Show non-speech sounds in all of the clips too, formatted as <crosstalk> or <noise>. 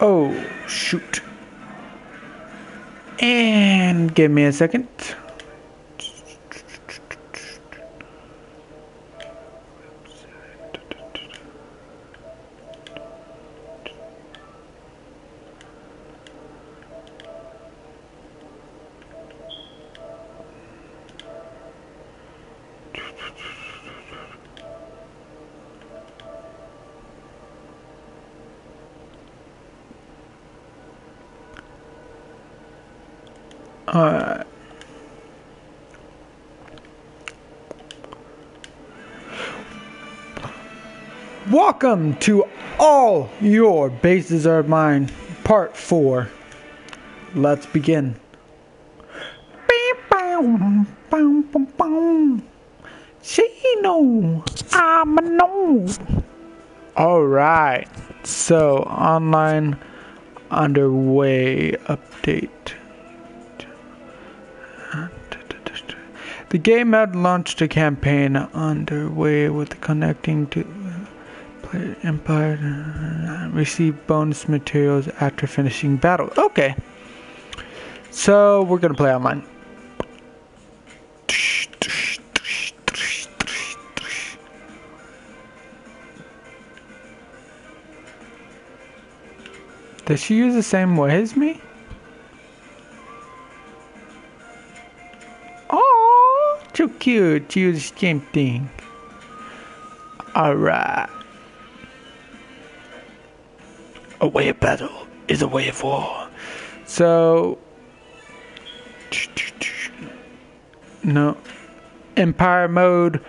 Oh, shoot. And give me a second. Welcome to All Your Bases Are Mine, Part 4. Let's begin. Chino, I'm a no. Alright, so online underway update. The game had launched a campaign underway with connecting to Empire uh, receive bonus materials after finishing battle. Okay. So we're gonna play online. Does she use the same way as me? Oh, too cute. She uses the same thing. Alright. A way of battle is a way of war. So. No. Empire mode.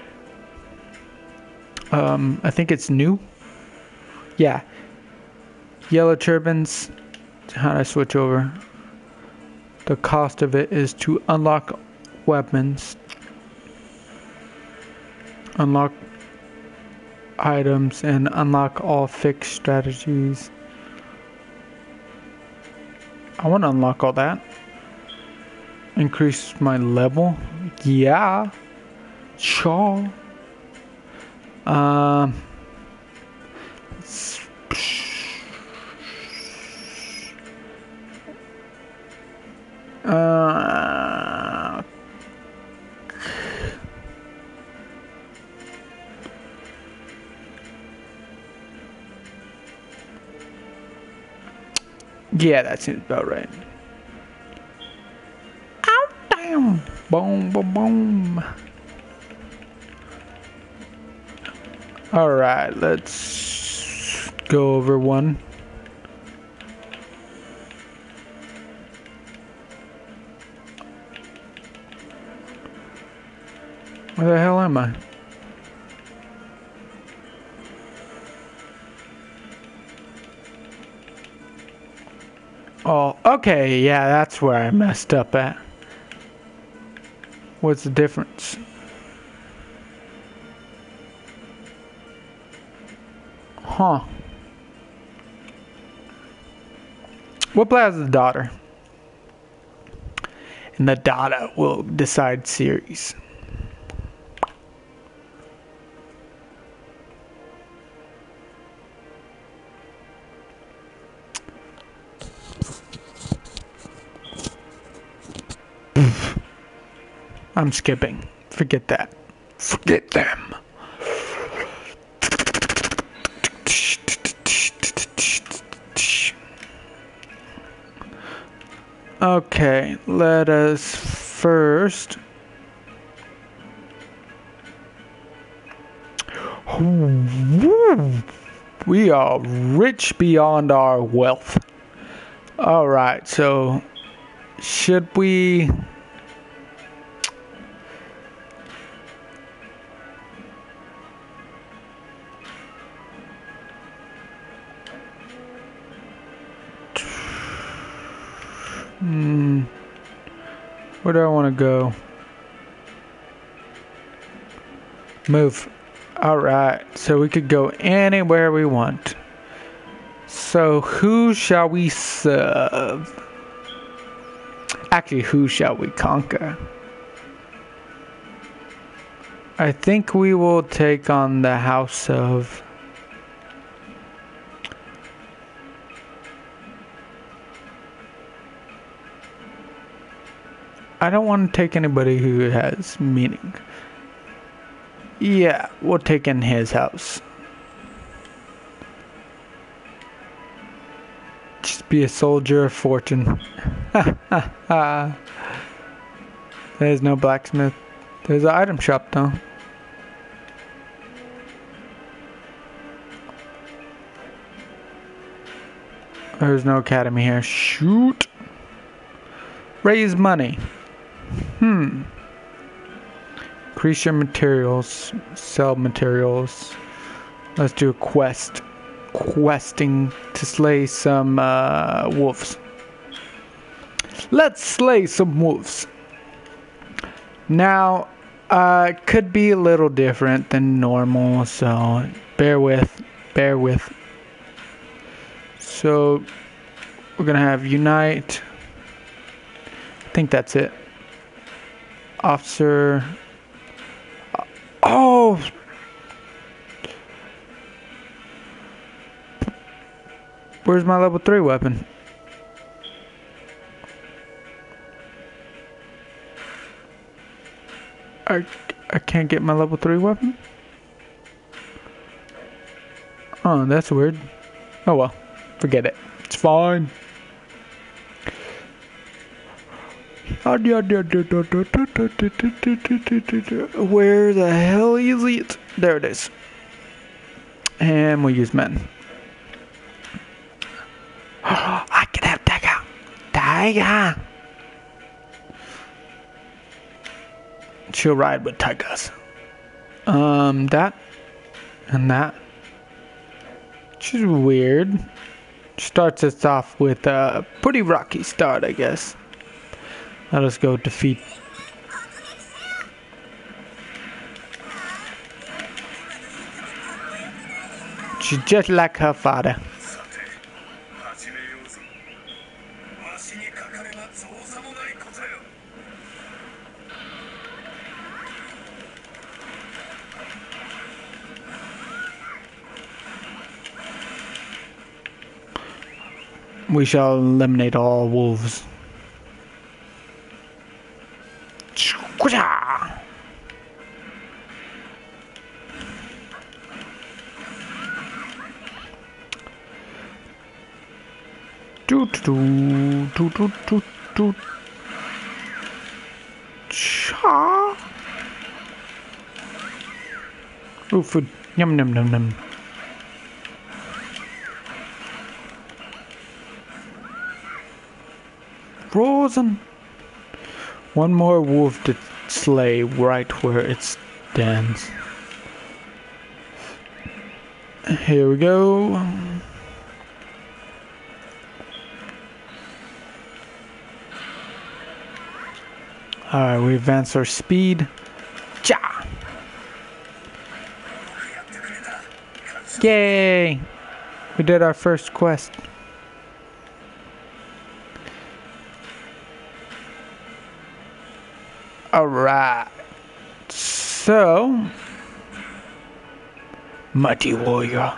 Um, I think it's new. Yeah. Yellow turbans. How do I switch over? The cost of it is to unlock weapons, unlock items, and unlock all fixed strategies. I want to unlock all that. Increase my level. Yeah. Sure. Um. Uh, yeah, that seems about right. Out down. Boom, boom, boom. All right, let's go over one. Where the hell am I? Oh, okay, yeah, that's where I messed up at. What's the difference? Huh. What plays the daughter? And the daughter will decide series. I'm skipping. Forget that. Forget them. Okay, let us first. We are rich beyond our wealth. Alright, so should we. Where do I want to go? Move. Alright, so we could go anywhere we want. So, who shall we serve? Actually, who shall we conquer? I think we will take on the house of. I don't want to take anybody who has meaning. Yeah, we'll take in his house. Just be a soldier of fortune. <laughs> There's no blacksmith. There's an item shop though. There's no academy here. Shoot. Raise money. Hmm. Your materials. Sell materials. Let's do a quest. Questing to slay some uh, wolves. Let's slay some wolves. Now, uh, could be a little different than normal, so bear with, bear with. So we're gonna have unite. I think that's it. Officer. Oh! Where's my level 3 weapon? I, I can't get my level 3 weapon? Oh, that's weird. Oh well. Forget it. It's fine. Where the hell is it? There it is. And we'll use men. <gasps> I can have Tiger. Tiger. She'll ride with tigers. Um, that and that. She's weird starts us off with a pretty rocky start, I guess. Let us go defeat. She's just like her father. We shall eliminate all wolves. Do do do do do. Cha. Oh, food. Yum yum yum yum. frozen. One more wolf to slay right where it stands. Here we go. Alright, we advance our speed. Ja! Yay! We did our first quest. Alright. So. Mighty Warrior.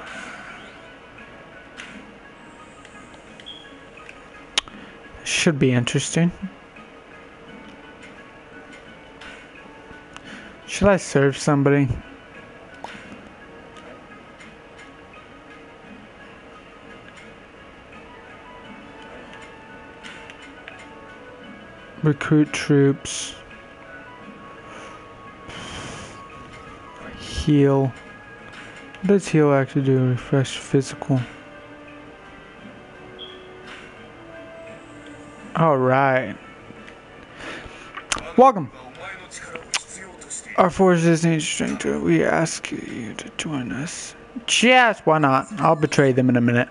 Should be interesting. Should I serve somebody? Recruit troops. heal. What does heal actually do? Refresh physical. Alright. Welcome. Our forces need strength. We ask you to join us. Yes, why not? I'll betray them in a minute.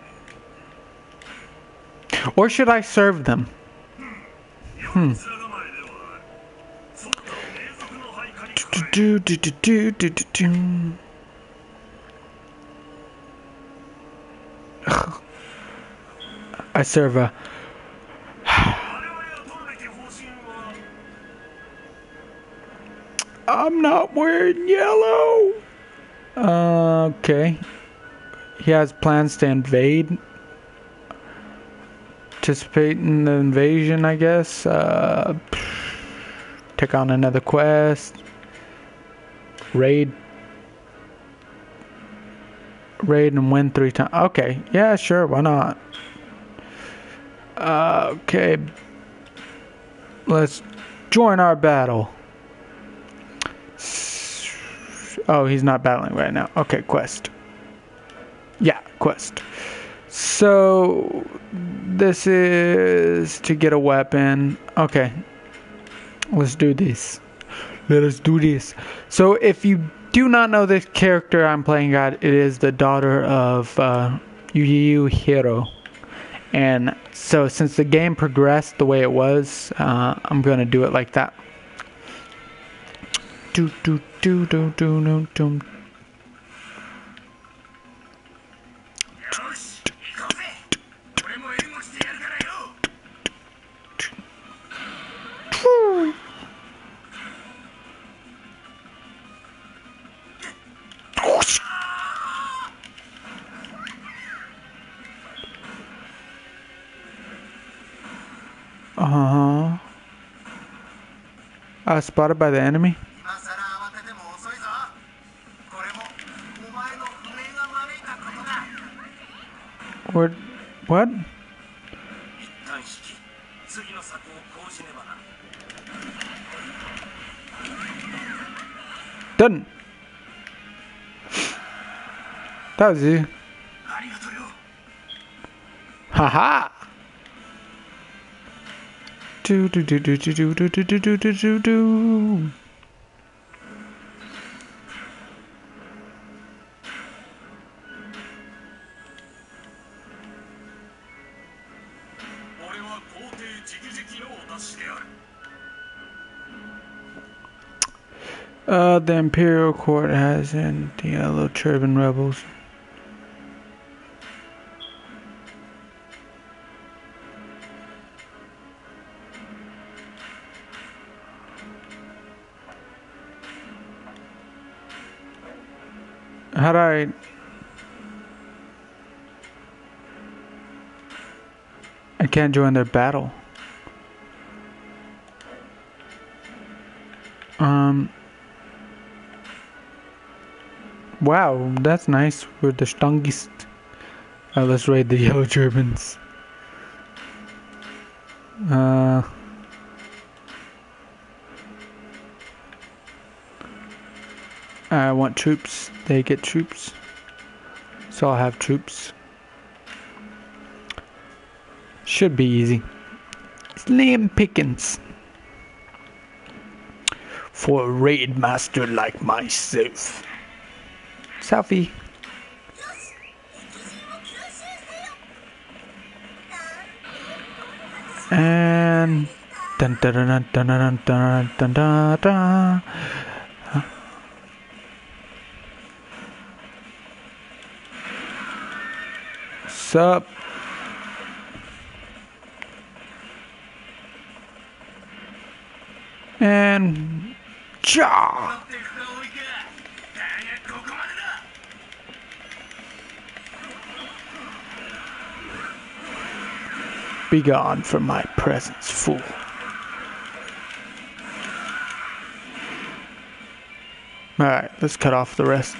Or should I serve them? Hmm. do do do do do do do. <laughs> I serve a. not wearing yellow. Uh, okay. He has plans to invade. Participate in the invasion, I guess. Uh, take on another quest. Raid. Raid and win three times. Okay, yeah, sure, why not? Uh, okay. Let's join our battle. Oh, he's not battling right now. Okay, quest. Yeah, quest. So, this is to get a weapon. Okay. Let's do this. Let us do this. So, if you do not know this character I'm playing at, it is the daughter of uh, Yu Yu Hiro. And so, since the game progressed the way it was, uh, I'm going to do it like that. Do, do, do do do no dum. Uh huh. I was spotted by the enemy. You. Haha. Do do do do do do do do do do do do. Uh, the Imperial Court has in the Yellow Turban Rebels. Can't join their battle. Um... Wow, that's nice. We're the strongest. Uh, let's raid the <laughs> yellow Germans. Uh, I want troops. They get troops. So I'll have troops. Should be easy. Slim pickings. For a raid master like myself. Selfie. And dun dun dun dun dun dun dun dun dun. Sup? And ja. Begone from my presence, fool. Alright, let's cut off the rest.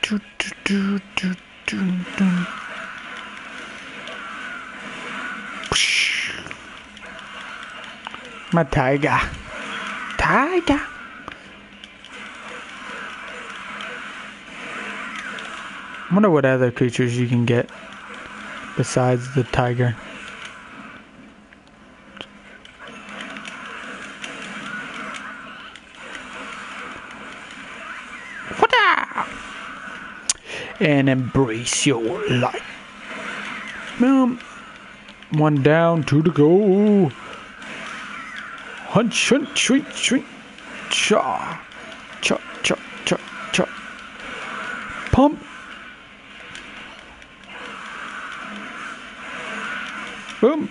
Do, do, do, do, do, do. Psh. My tiger. Tiger. I wonder what other creatures you can get besides the tiger. And embrace your life. Boom. One down, two to go. Hunt, hunt, sweet, sweet. Cha. Cha, cha, cha, cha. Pump. Boom.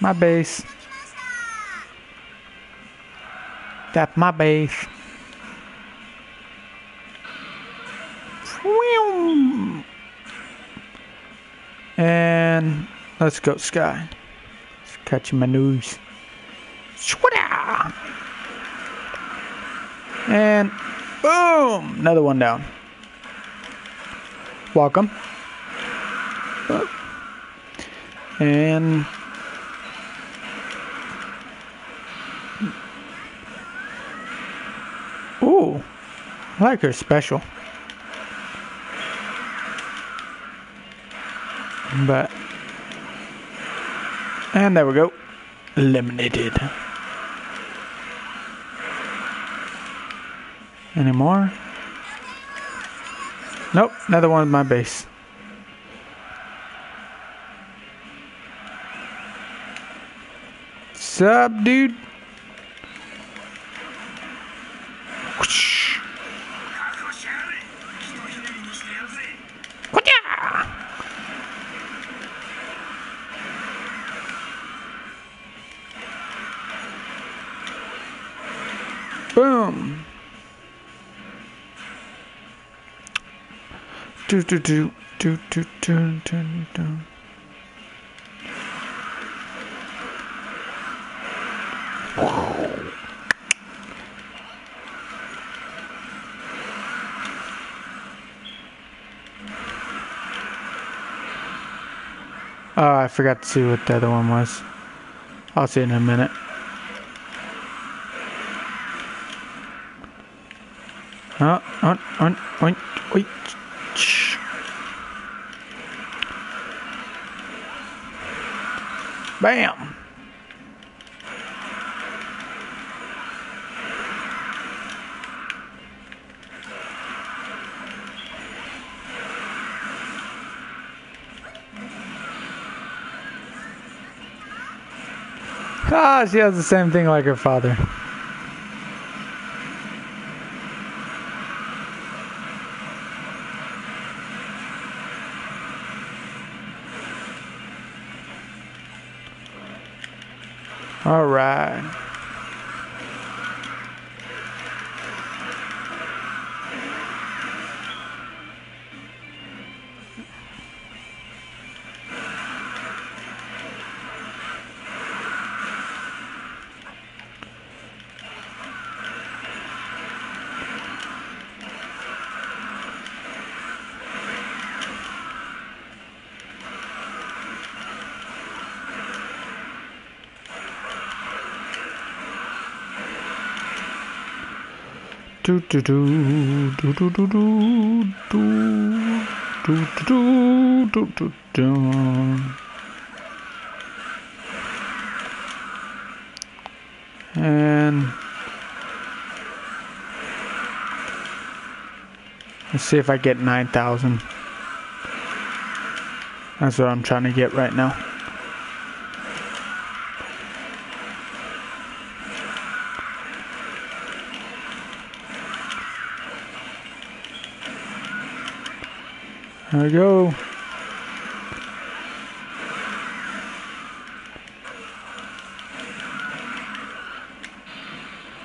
My base. That's my base. Let's go, Sky. Catching my nose. And boom! Another one down. Welcome. And Ooh, I like her special. But and there we go. Eliminated. Any more? Nope, another one in my base. Sup, dude? Do do do do do do do do. Oh, I forgot to see what the other one was. I'll see in a minute. Uh, on, on, on, wait. Bam! Ah, she has the same thing like her father. All right. Do do do do do do do do do do do do. And let's see if I get 9,000. That's what I'm trying to get right now. There we go.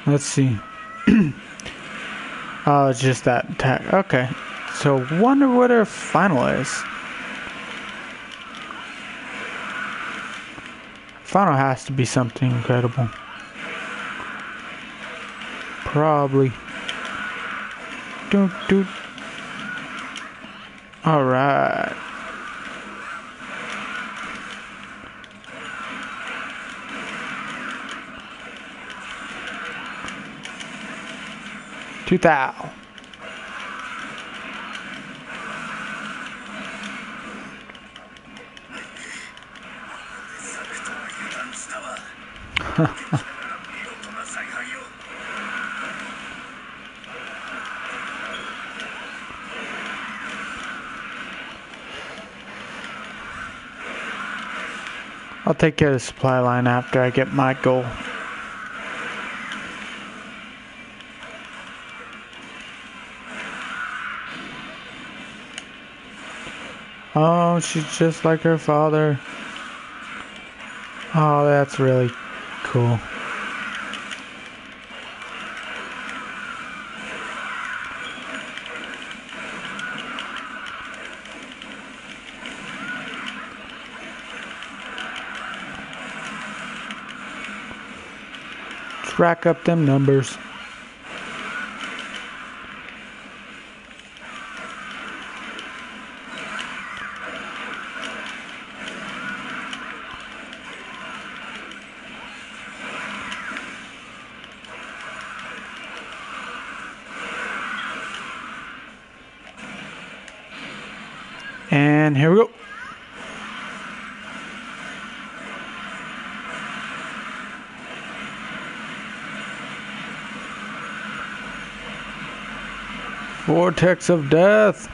Let's see. <clears throat> oh, it's just that attack. Okay. So, wonder what our final is. Final has to be something incredible. Probably. Do do all right. Two thou. <laughs> I'll take care of the supply line after I get my goal. Oh, she's just like her father. Oh, that's really cool. Rack up them numbers. And here we go. Vortex of Death.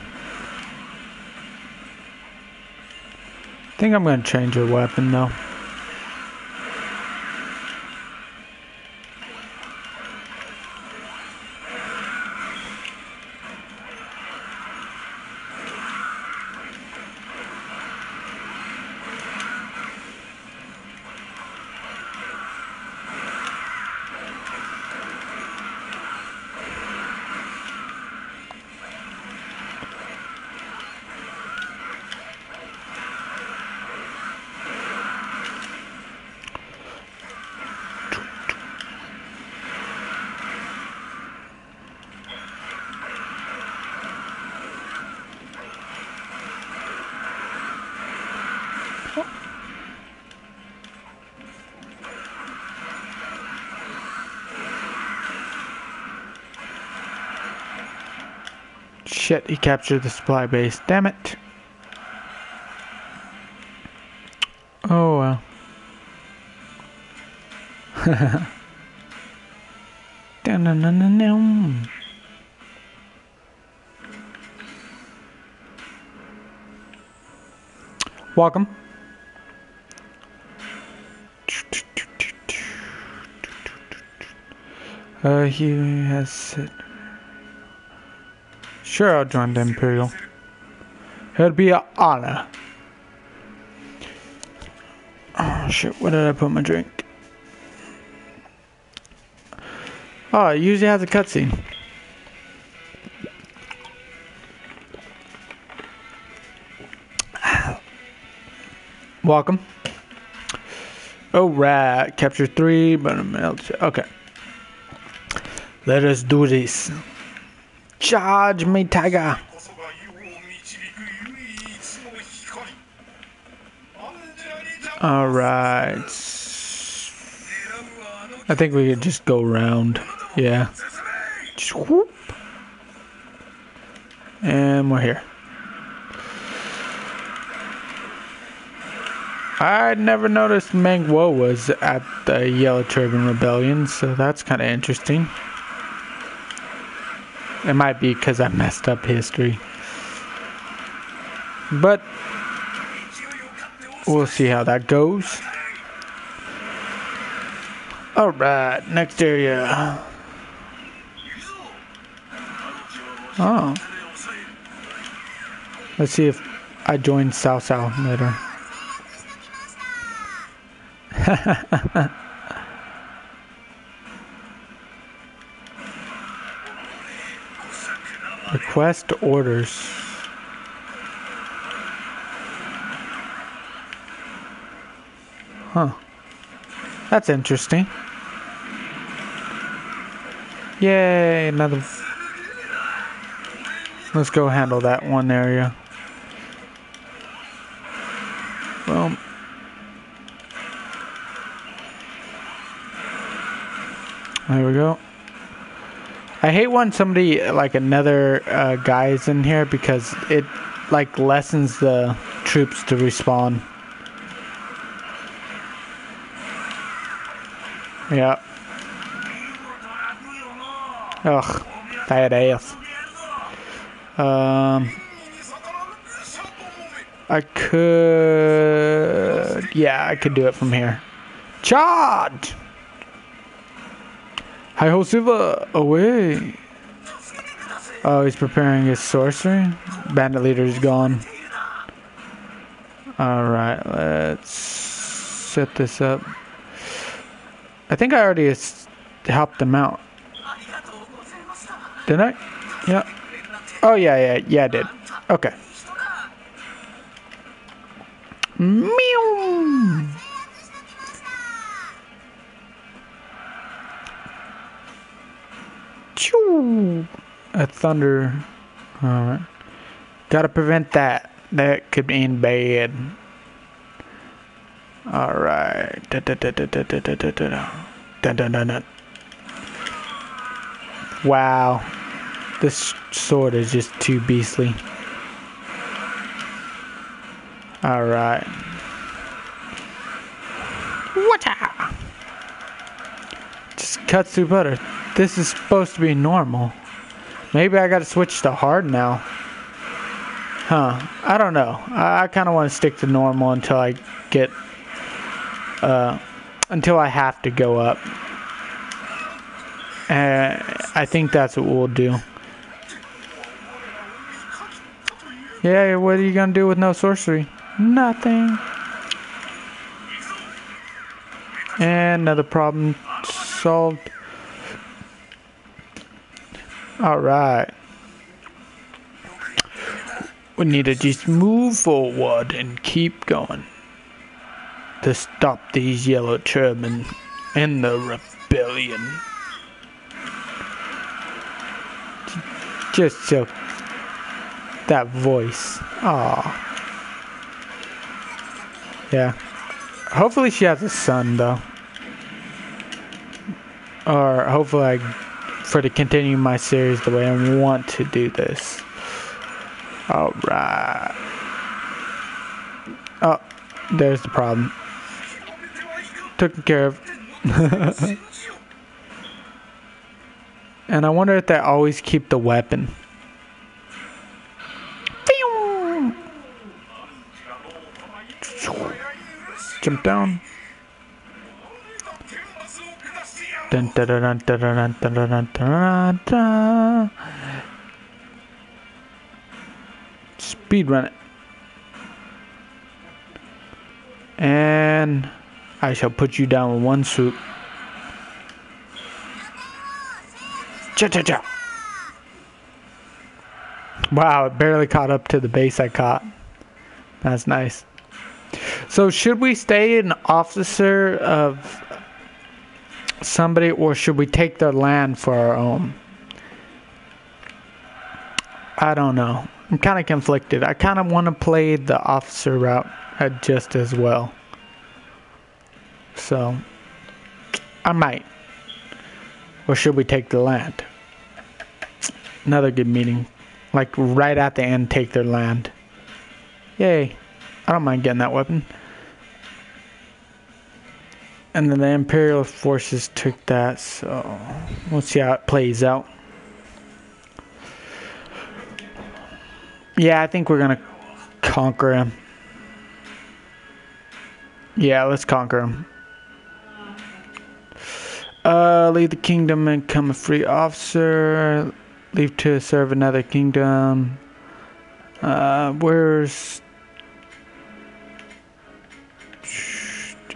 I think I'm going to change your weapon though. Shit, he captured the supply base. Damn it. Oh well. <laughs> Dun-dun-dun-dun-dun. Welcome. Uh, he has said. Sure, I'll join the Imperial. It'll be an honor. Oh shit, where did I put my drink? Oh, it usually has a cutscene. Welcome. Oh, right. Capture three, but I'm okay. Let us do this. Charge me, Tiger. All right. I think we could just go around. Yeah. Just whoop. And we're here. I'd never noticed Meng Huo was at the Yellow Turban Rebellion, so that's kind of interesting. It might be because I messed up history. But we'll see how that goes. Alright, next area. Oh. Let's see if I join Cao Cao later. <laughs> Request orders. Huh. That's interesting. Yay, another. Let's go handle that one area. Well. There we go. I hate when somebody like another uh, guy's in here because it like lessens the troops to respawn. Yeah. Ugh, bad ass. Um, I could, yeah, I could do it from here. Charge! Hi ho Silver, away! Oh, oh, he's preparing his sorcery. Bandit leader is gone. Alright, let's set this up. I think I already helped them out. Didn't I? Yeah. Oh, yeah, yeah, yeah, I did. Okay. Meow! A thunder. Alright. Gotta prevent that. That could end bad. Alright. Wow. This sword is just too beastly. Alright. What? Just cuts through butter. This is supposed to be normal. Maybe I gotta switch to hard now. Huh. I don't know. I, I kind of want to stick to normal until I get. Uh, until I have to go up. Uh, I think that's what we'll do. Yeah, what are you gonna do with no sorcery? Nothing. And another problem solved. Alright. We need to just move forward and keep going. To stop these yellow turbans and the rebellion. Just so that voice. Aw. Yeah. Hopefully she has a son though. Or hopefully I for to continue my series the way I want to do this. Alright. Oh, there's the problem. Taken care of. <laughs> and I wonder if they always keep the weapon. Jump down. Speed run it. And I shall put you down with one swoop. Cha cha cha. Wow, it barely caught up to the base I caught. That's nice. So, should we stay an officer of somebody or should we take their land for our own? I don't know. I'm kind of conflicted. I kind of want to play the officer route uh, just as well. So I might. Or should we take the land? Another good meeting. Like right at the end, take their land. Yay. I don't mind getting that weapon. And then the Imperial forces took that, so we'll see how it plays out. Yeah, I think we're gonna conquer him. Yeah, let's conquer him. Uh, leave the kingdom and become a free officer. Leave to serve another kingdom. Uh, where's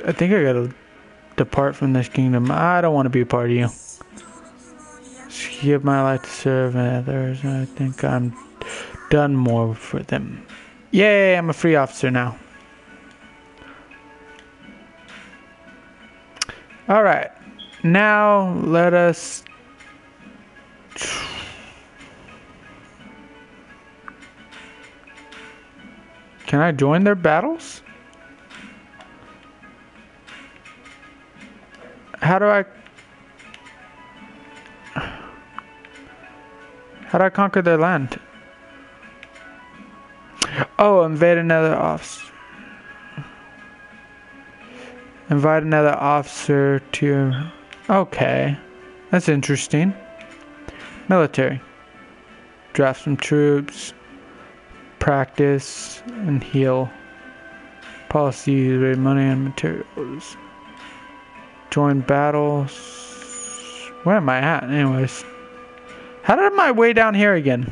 I think I gotta depart from this kingdom. I don't want to be a part of you. Give my life to serve others. I think I'm done more for them. Yay, I'm a free officer now. Alright, now let us. Can I join their battles? How do I... How do I conquer their land? Oh, invade another officer. Invite another officer to. Okay. That's interesting. Military. Draft some troops. Practice and heal. Policy, raise money and materials. Join battles. Where am I at, anyways? How did my way down here again?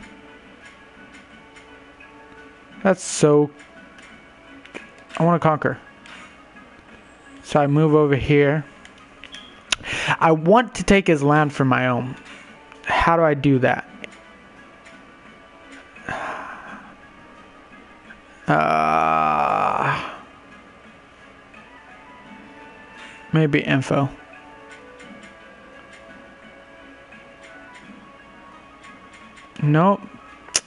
That's so... I want to conquer. So I move over here. I want to take his land for my own. How do I do that? Maybe info. Nope.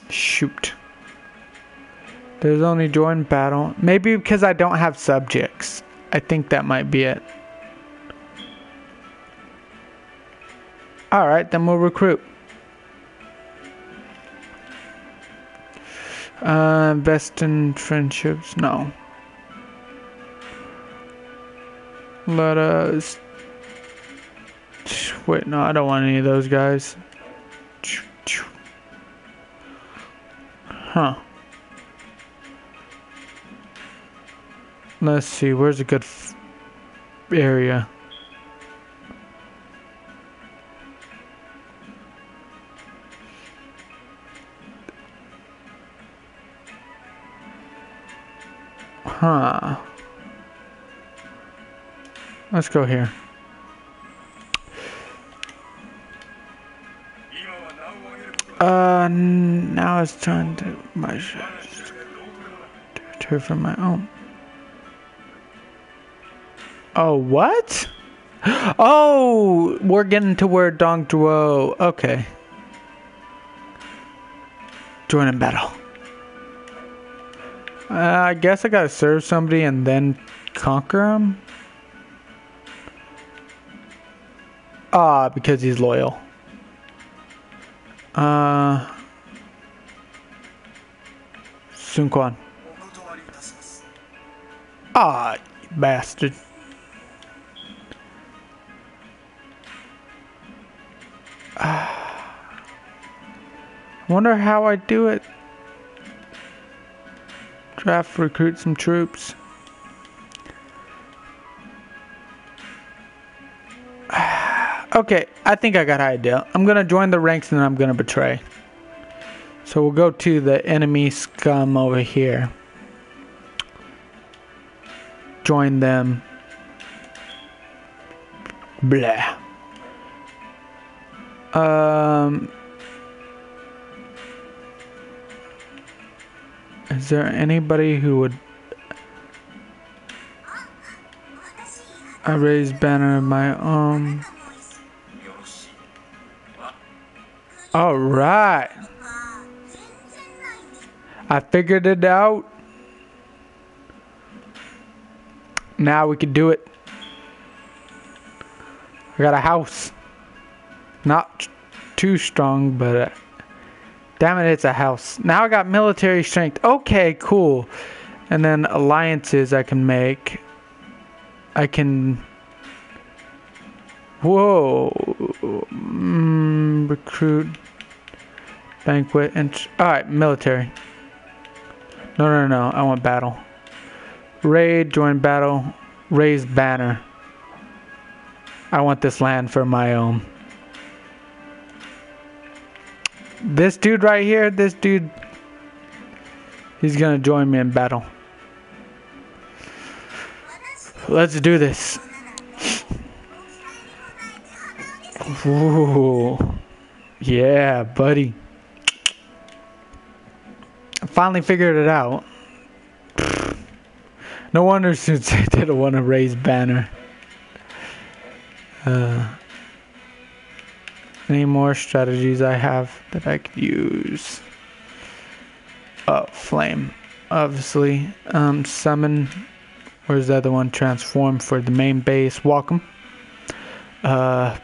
Shoot. There's only join battle. Maybe because I don't have subjects. I think that might be it. Alright, then we'll recruit. Uh, best in friendships? No. Let us. Uh, wait, no, I don't want any of those guys. Huh. Let's see, where's a good area? Huh. Let's go here. Uh, now it's time to my to from my own. Oh, what? <gasps> Oh, we're getting to where Dong Zhuo. Okay. Join in battle. Uh, I guess I gotta serve somebody and then conquer them. Ah, because he's loyal. Uh, Sun Quan. Ah, bastard. Ah, <sighs> Wonder how I do it. Draft, recruit some troops. Okay, I think I got idea. I'm gonna join the ranks and I'm gonna betray. So we'll go to the enemy scum over here. Join them. Blah. Um Is there anybody who would I raise banner of my own? All right. I figured it out. Now we can do it. I got a house. Not too strong, but uh, Damn it, it's a house. Now I got military strength. Okay, cool. And then alliances I can make. I can. Whoa. Mm, recruit. Banquet. And. Alright, military. No, no, no. I want battle. Raid, join battle. Raise banner. I want this land for my own. This dude right here, this dude, he's gonna join me in battle. Let's do this. Ooh. Yeah, buddy. I finally figured it out. No wonder since I didn't want to raise banner. Uh, any more strategies I have that I could use? Oh, flame, obviously. Um, summon. Where's the other one? Transform for the main base. Welcome. Uh,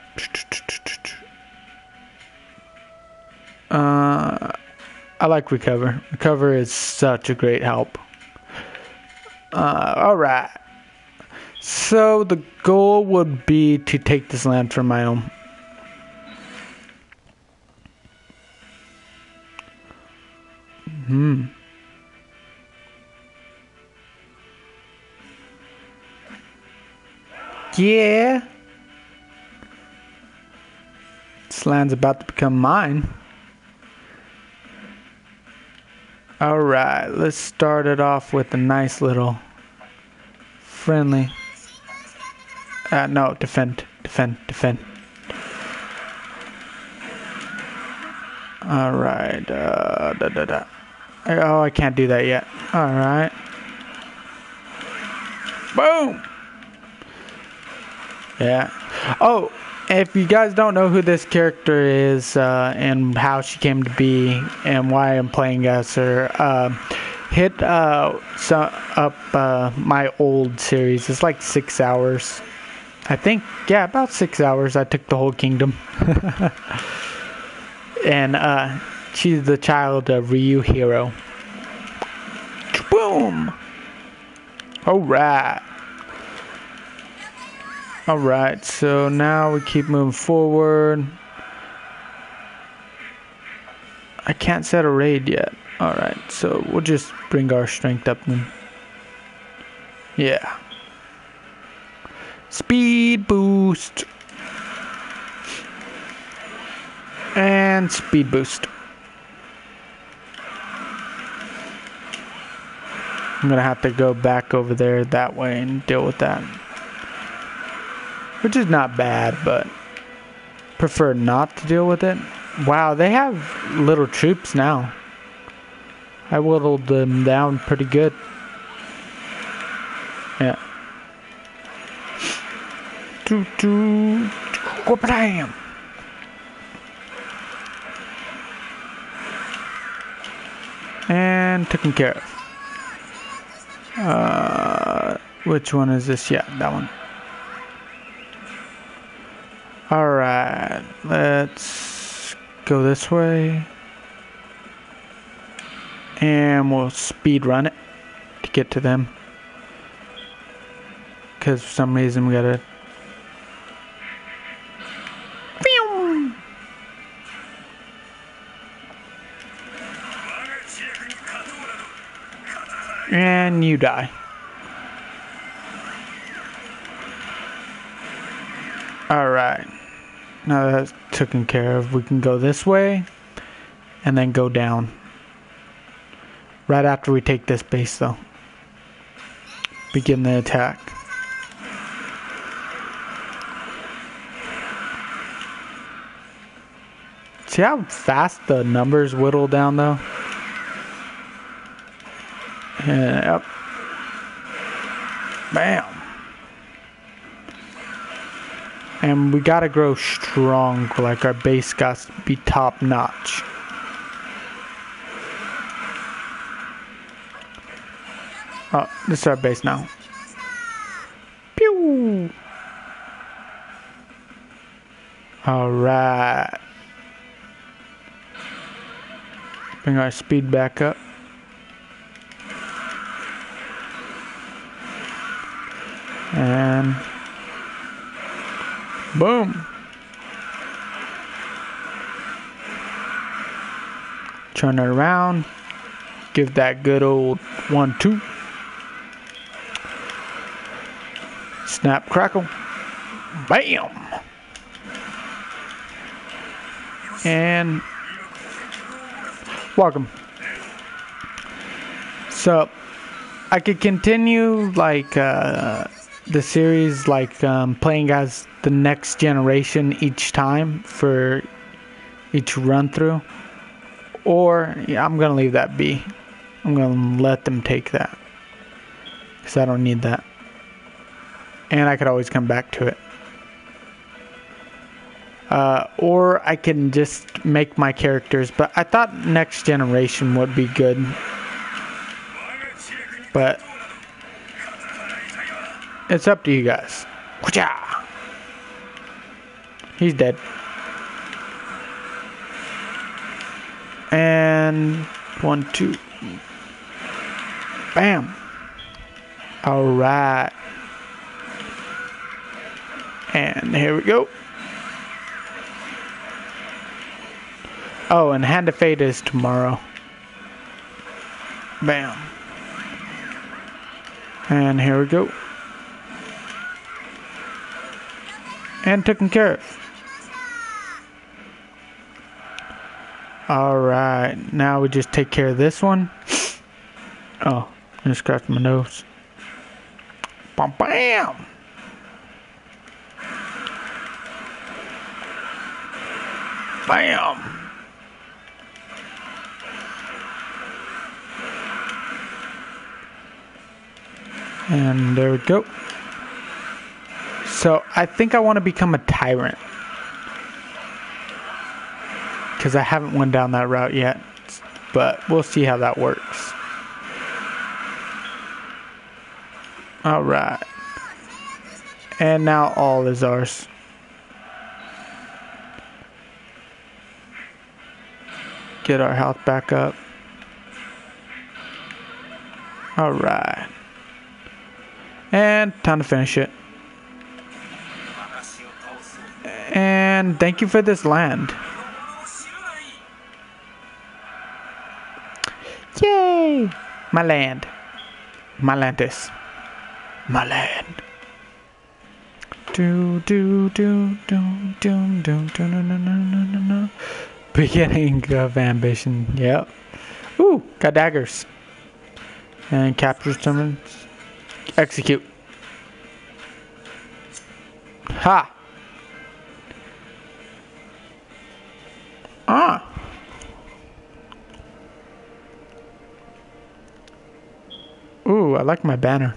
uh, I like recover. Recover is such a great help. Uh, all right. So the goal would be to take this land from my own. Hmm. Yeah. This land's about to become mine. Alright, let's start it off with a nice little friendly. Uh, no, defend, defend, defend. Alright, uh, da da da. Oh, I can't do that yet. Alright. Boom! Yeah. Oh, if you guys don't know who this character is uh, and how she came to be and why I'm playing as her, uh, hit uh, so, up uh, my old series. It's like six hours. I think, yeah, about six hours. I took the whole kingdom. <laughs> and uh, she's the child of Ryu Hero. Boom! Alright. Alright, so now we keep moving forward. I can't set a raid yet. Alright, so we'll just bring our strength up then. Yeah. Speed boost. And speed boost. I'm gonna have to go back over there that way and deal with that which is not bad, but prefer not to deal with it. Wow, they have little troops now. I whittled them down pretty good. Yeah. Do do bam. And taken care of. Uh, which one is this? Yeah, that one. Alright, let's go this way. And we'll speed run it to get to them. Because for some reason we gotta. And you die. Alright. Now that's taken care of, we can go this way and then go down. Right after we take this base, though. Begin the attack. See how fast the numbers whittle down, though? Yep. Bam. And we gotta grow strong, like our base got to be top notch. Oh, this is our base now. Pew! Alright. Bring our speed back up. And Boom. Turn it around. Give that good old one, two. Snap, crackle. Bam. And welcome. So I could continue like uh, the series, like um, playing as the next generation each time for each run through. Or yeah, I'm gonna leave that be. I'm gonna let them take that because I don't need that, and I could always come back to it. Uh, or I can just make my characters, but I thought next generation would be good. But it's up to you guys. He's dead. And one, two. Bam. All right. And here we go. Oh, and Hand of Fate is tomorrow. Bam. And here we go. And taken care of. Alright, now we just take care of this one. Oh, I scratched my nose. Bam bam! Bam! And there we go. So I think I want to become a tyrant. because I haven't went down that route yet. But we'll see how that works. All right. And now all is ours. Get our health back up. All right. And time to finish it. And thank you for this land. Yay! My land. My landis. My land. Do do do do do do do no no no no no. Beginning of ambition. Yep. Ooh, got daggers. And capture summons. Execute. Ha! Ah! Ooh, I like my banner.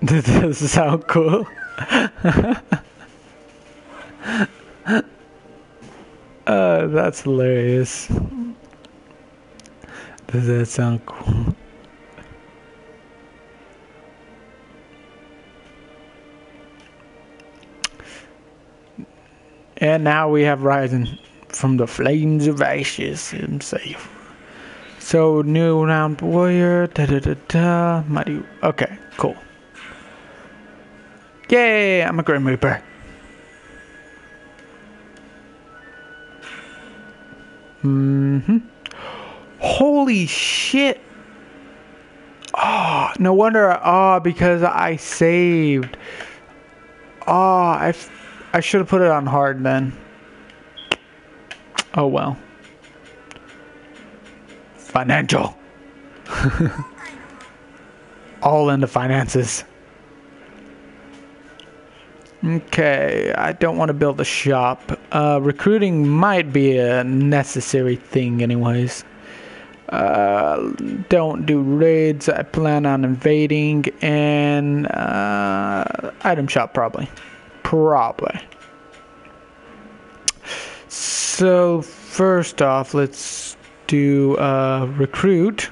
<laughs> Does this sound cool? <laughs> uh, that's hilarious. Does that sound cool? And now we have Rising from the flames of ashes himself. So new round warrior, da da da da. Mighty. Okay, cool. Yay! I'm a Grim Reaper. Mm-hmm. Holy shit! Oh, no wonder. Oh, because I saved. Oh, I, I should have put it on hard then. Oh well. Financial. <laughs> All into finances. Okay, I don't want to build a shop. Uh, recruiting might be a necessary thing, anyways. Uh, don't do raids. I plan on invading and uh, item shop probably, probably. So first off, let's do uh, recruit.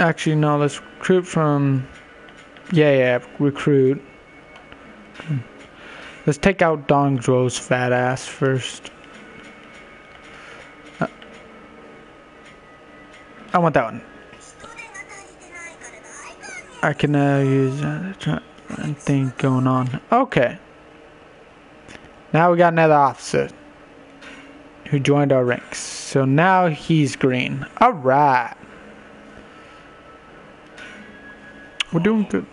Actually, no. Let's recruit from. Yeah, yeah. Recruit. Let's take out Dongzhuo's fat ass first. Uh, I want that one. I can uh, use uh, thing going on. Okay. Now we got another officer who joined our ranks. So now he's green. All right. We're doing good.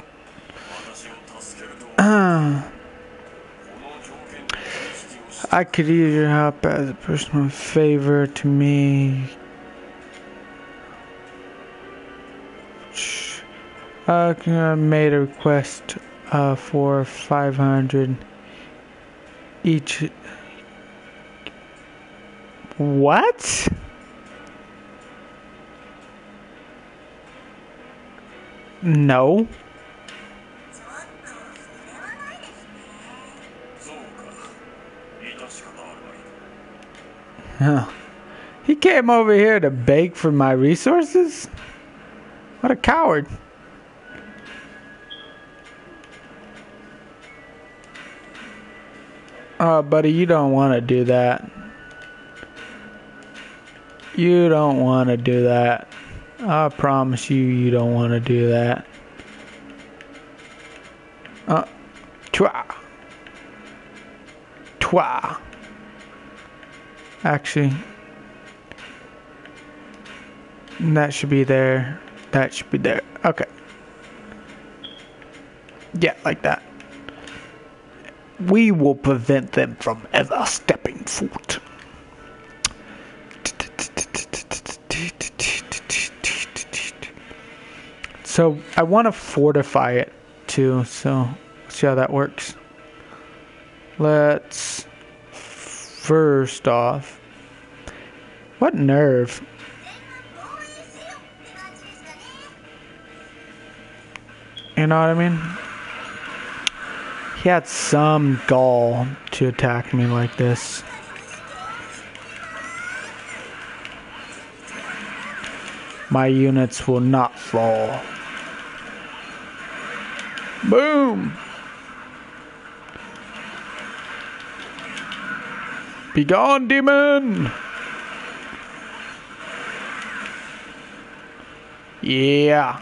Uh, I could use your help as a personal favor to me. I made a request uh, for 500 each. What? No. Huh. He came over here to beg for my resources? What a coward. Oh, buddy, you don't want to do that. You don't want to do that. I promise you, you don't want to do that. Uh, twa. Twa. Actually, that should be there. That should be there. Okay. Yeah, like that we will prevent them from ever stepping foot. So I want to fortify it too, so see how that works. Let's first off. What nerve? You know what I mean? He had some gall to attack me like this. My units will not fall. Boom! Begone, demon! Yeah.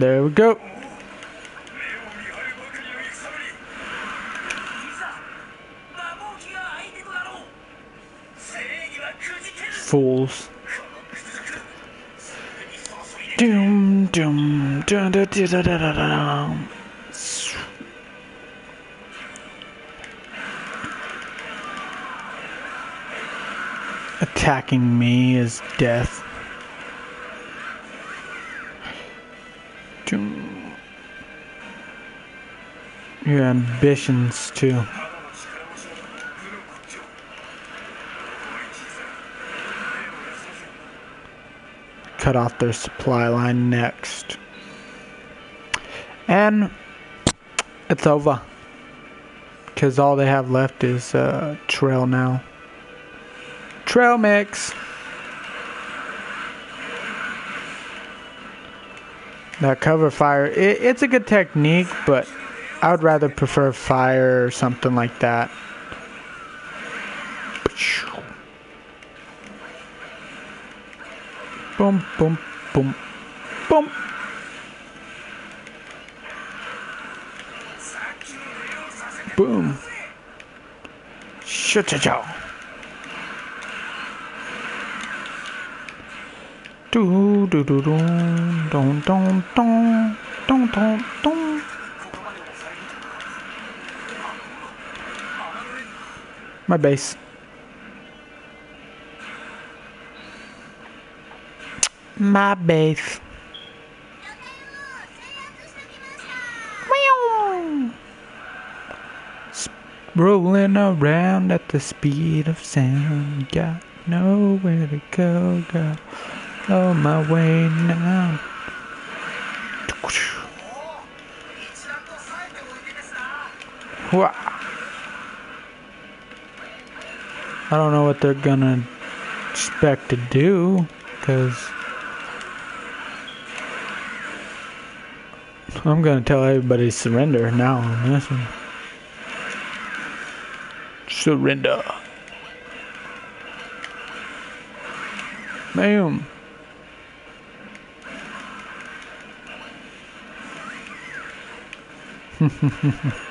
There we go. Fools. Doom, doom, dun, dun, dun, dun, dun, dun, dun. Attacking me is death. Your ambitions, too. cut off their supply line next. And it's over. Because all they have left is uh, trail now. Trail mix. That cover fire, it, it's a good technique, but I would rather prefer fire or something like that. Boom, boom, boom, boom. Boom. It out. Do do do do don don don don don don. My base. my base. Rolling around at the speed of sound. Got nowhere to go, got on my way now. I don't know what they're gonna expect to do, because I'm gonna tell everybody surrender now on this one. Surrender. Bam. <laughs>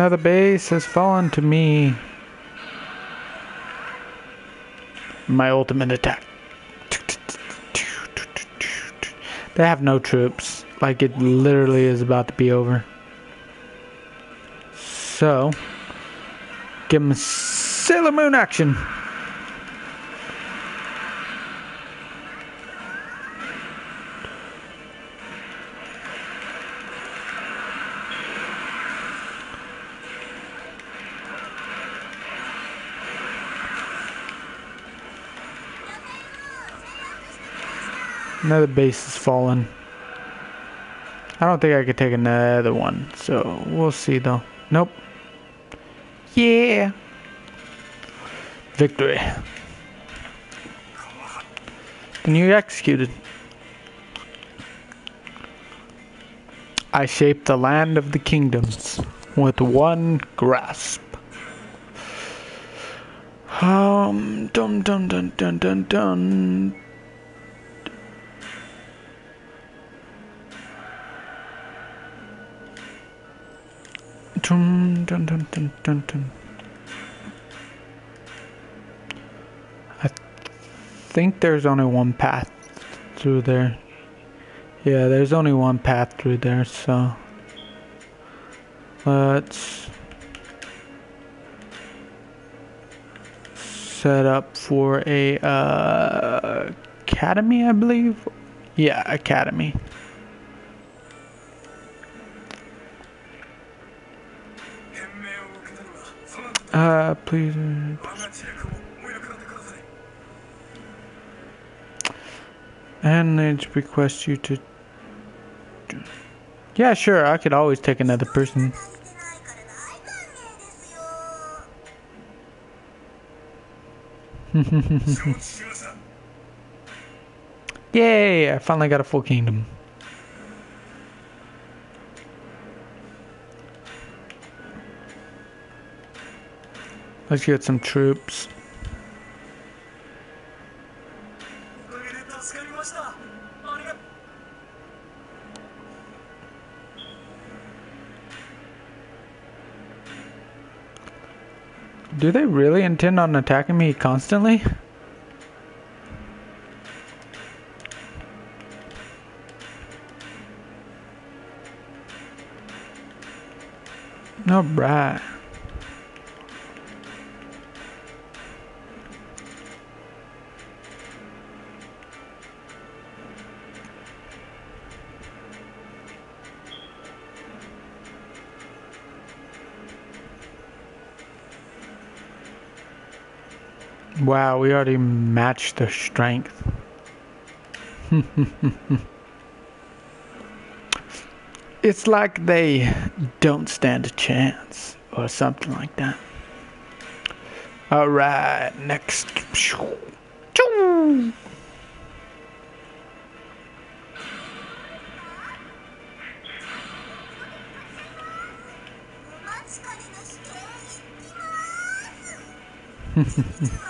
Another base has fallen to me. My ultimate attack. They have no troops. Like it literally is about to be over. So, give them a Sailor Moon action. Another base has fallen. I don't think I could take another one, so we'll see though. Nope. Yeah. Victory. And you executed. I shaped the land of the kingdoms. with one grasp. Um, dun dun dun dun dun dun. Dun dun dun dun dun. I think there's only one path through there. Yeah, there's only one path through there, so let's set up for a uh, academy, I believe. Yeah, academy. Uh, please. And they request you to. Yeah, sure. I could always take another person. <laughs> Yay! I finally got a full kingdom. Let's get some troops. Do they really intend on attacking me constantly? Alright. Wow, we already matched the strength. <laughs> it's like they don't stand a chance or something like that. All right, next. <laughs> <laughs>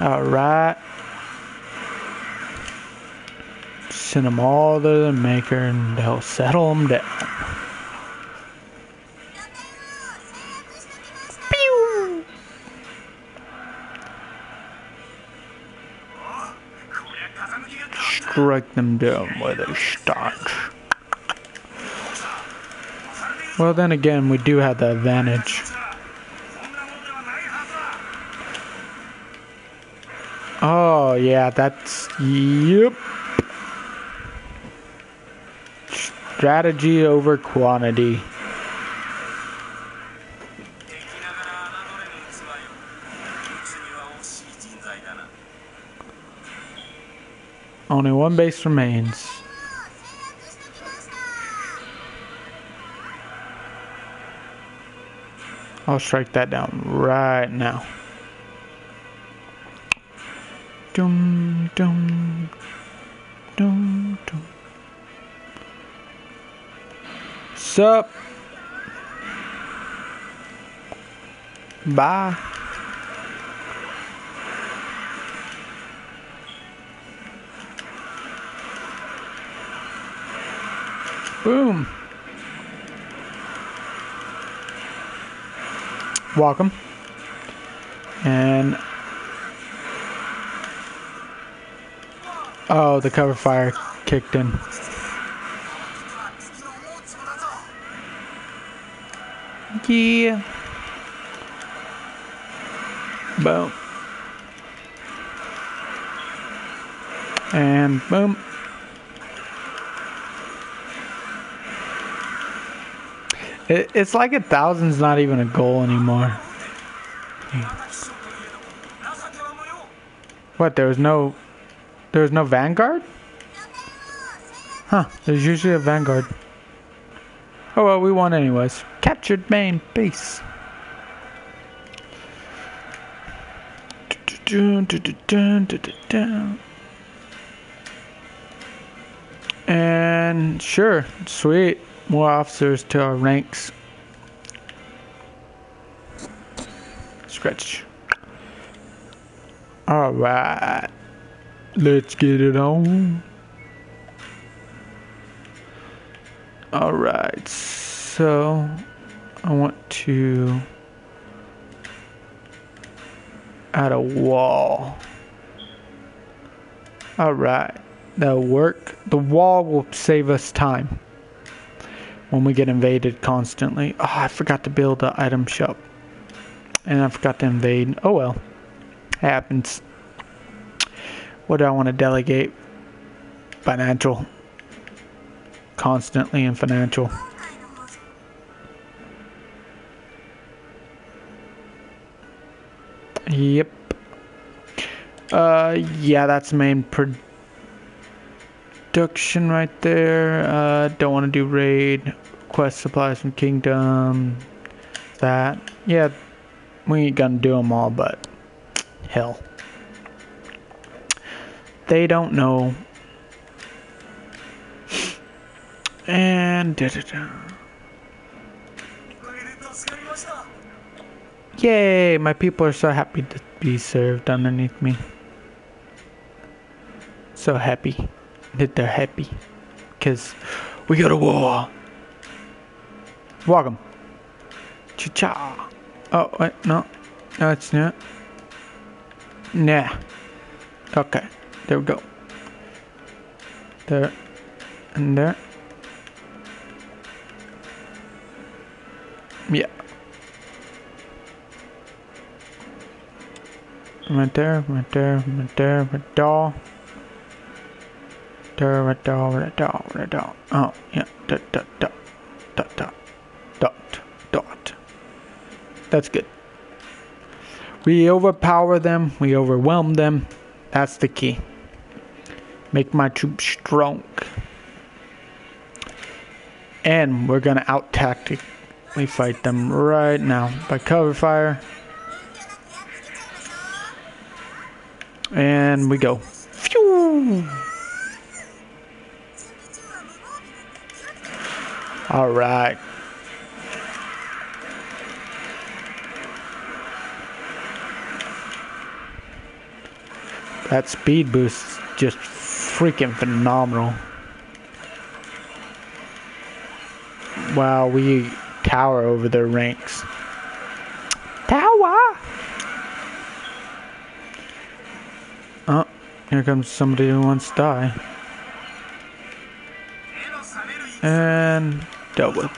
All right. Send them all to the maker and they'll settle them down. Pew! Strike them down where they start. Well, then again, we do have the advantage. Oh, yeah, that's. Yep. Strategy over quantity. Only one base remains. I'll strike that down right now. Dum dum dum dum. Sup? Bye. Boom. Welcome. And Oh, the cover fire kicked in. Yeah. Boom. And boom. It, it's like a thousand's not even a goal anymore. What? There was no there was no vanguard. Huh? There's usually a vanguard. Oh well, we won anyways. Captured main base. And sure, sweet. More officers to our ranks. Scratch. Alright. Let's get it on. Alright, so I want to add a wall. Alright, that'll work. The wall will save us time when we get invaded constantly. Oh, I forgot to build the item shop. And I forgot to invade. Oh well. Happens. What do I want to delegate? Financial. Constantly in financial. Yep. Uh, yeah, that's main production right there. Uh, don't want to do raid. Quest supplies from Kingdom. That. Yeah, we ain't gonna do them all, but hell. They don't know. And da da. Yay! My people are so happy to be served underneath me. So happy that they're happy. Because we go to war. Welcome. Cha cha. Oh, wait, no. No, it's not. Nah. Okay. There we go. There. And there. Yeah. Right there, right there, right there, right there. There, right there, right there, right there. Oh, yeah. Dot, dot, dot, dot, dot, dot, dot. That's good. We overpower them, we overwhelm them. That's the key. Make my troops strong. And we're gonna out tactically fight them right now by cover fire. And we go. Phew! All right. That speed boost just freaking phenomenal. Wow, we tower over their ranks. Tower! Oh, here comes somebody who wants to die. And dealt with.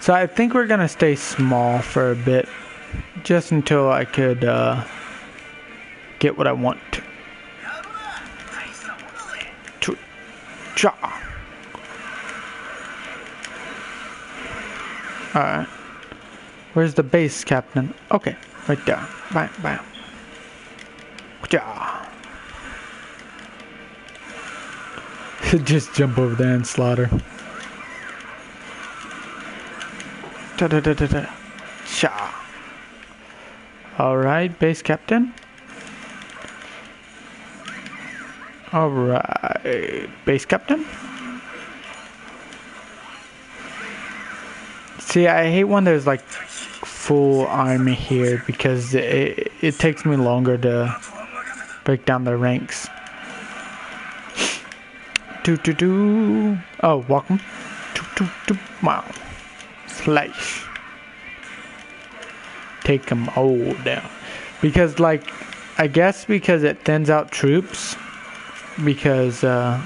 So I think we're gonna stay small for a bit, just until I could uh, get what I want. Cha. All right. Where's the base, Captain? Okay, right there. Bam, bam. <laughs> Just jump over there and slaughter. Da da da da da. Alright, base captain. Alright, base captain. See, I hate when there's like full army here because it, it takes me longer to break down the ranks. Do do do. Oh, welcome. Do do do. Wow. Slash. Take them all down. Because, like, I guess because it thins out troops because uh,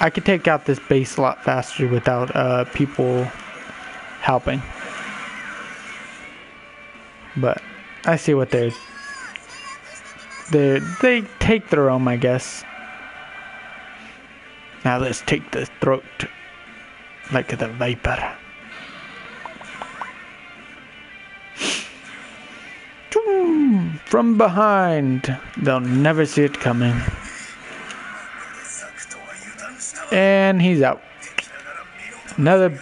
I could take out this base a lot faster without uh, people helping. But I see what they're they they take their own, I guess. Now let's take the throat like the viper. From behind, they'll never see it coming. And he's out. Another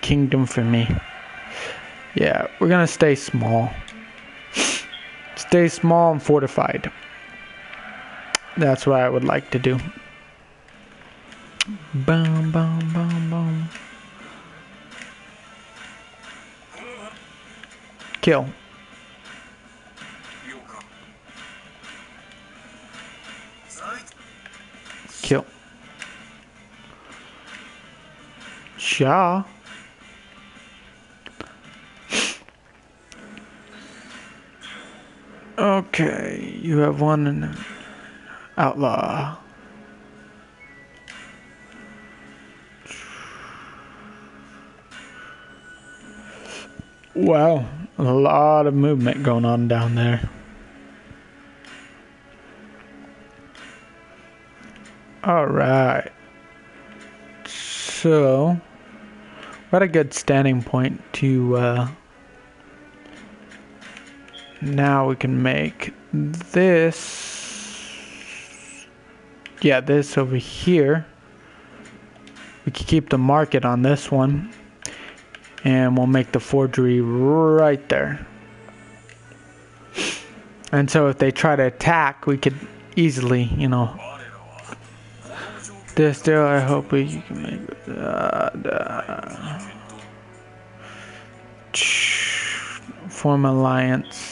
kingdom for me. Yeah, we're gonna stay small. Stay small and fortified. That's what I would like to do. Boom, boom, boom, boom. Kill. Shaw. Okay, you have one outlaw. Wow, a lot of movement going on down there. All right. So, what a good standing point to uh, now we can make this. Yeah this over here. We can keep the market on this one. And we'll make the forgery right there. And so if they try to attack we could easily you know this still I hope we can make uh, uh, form alliance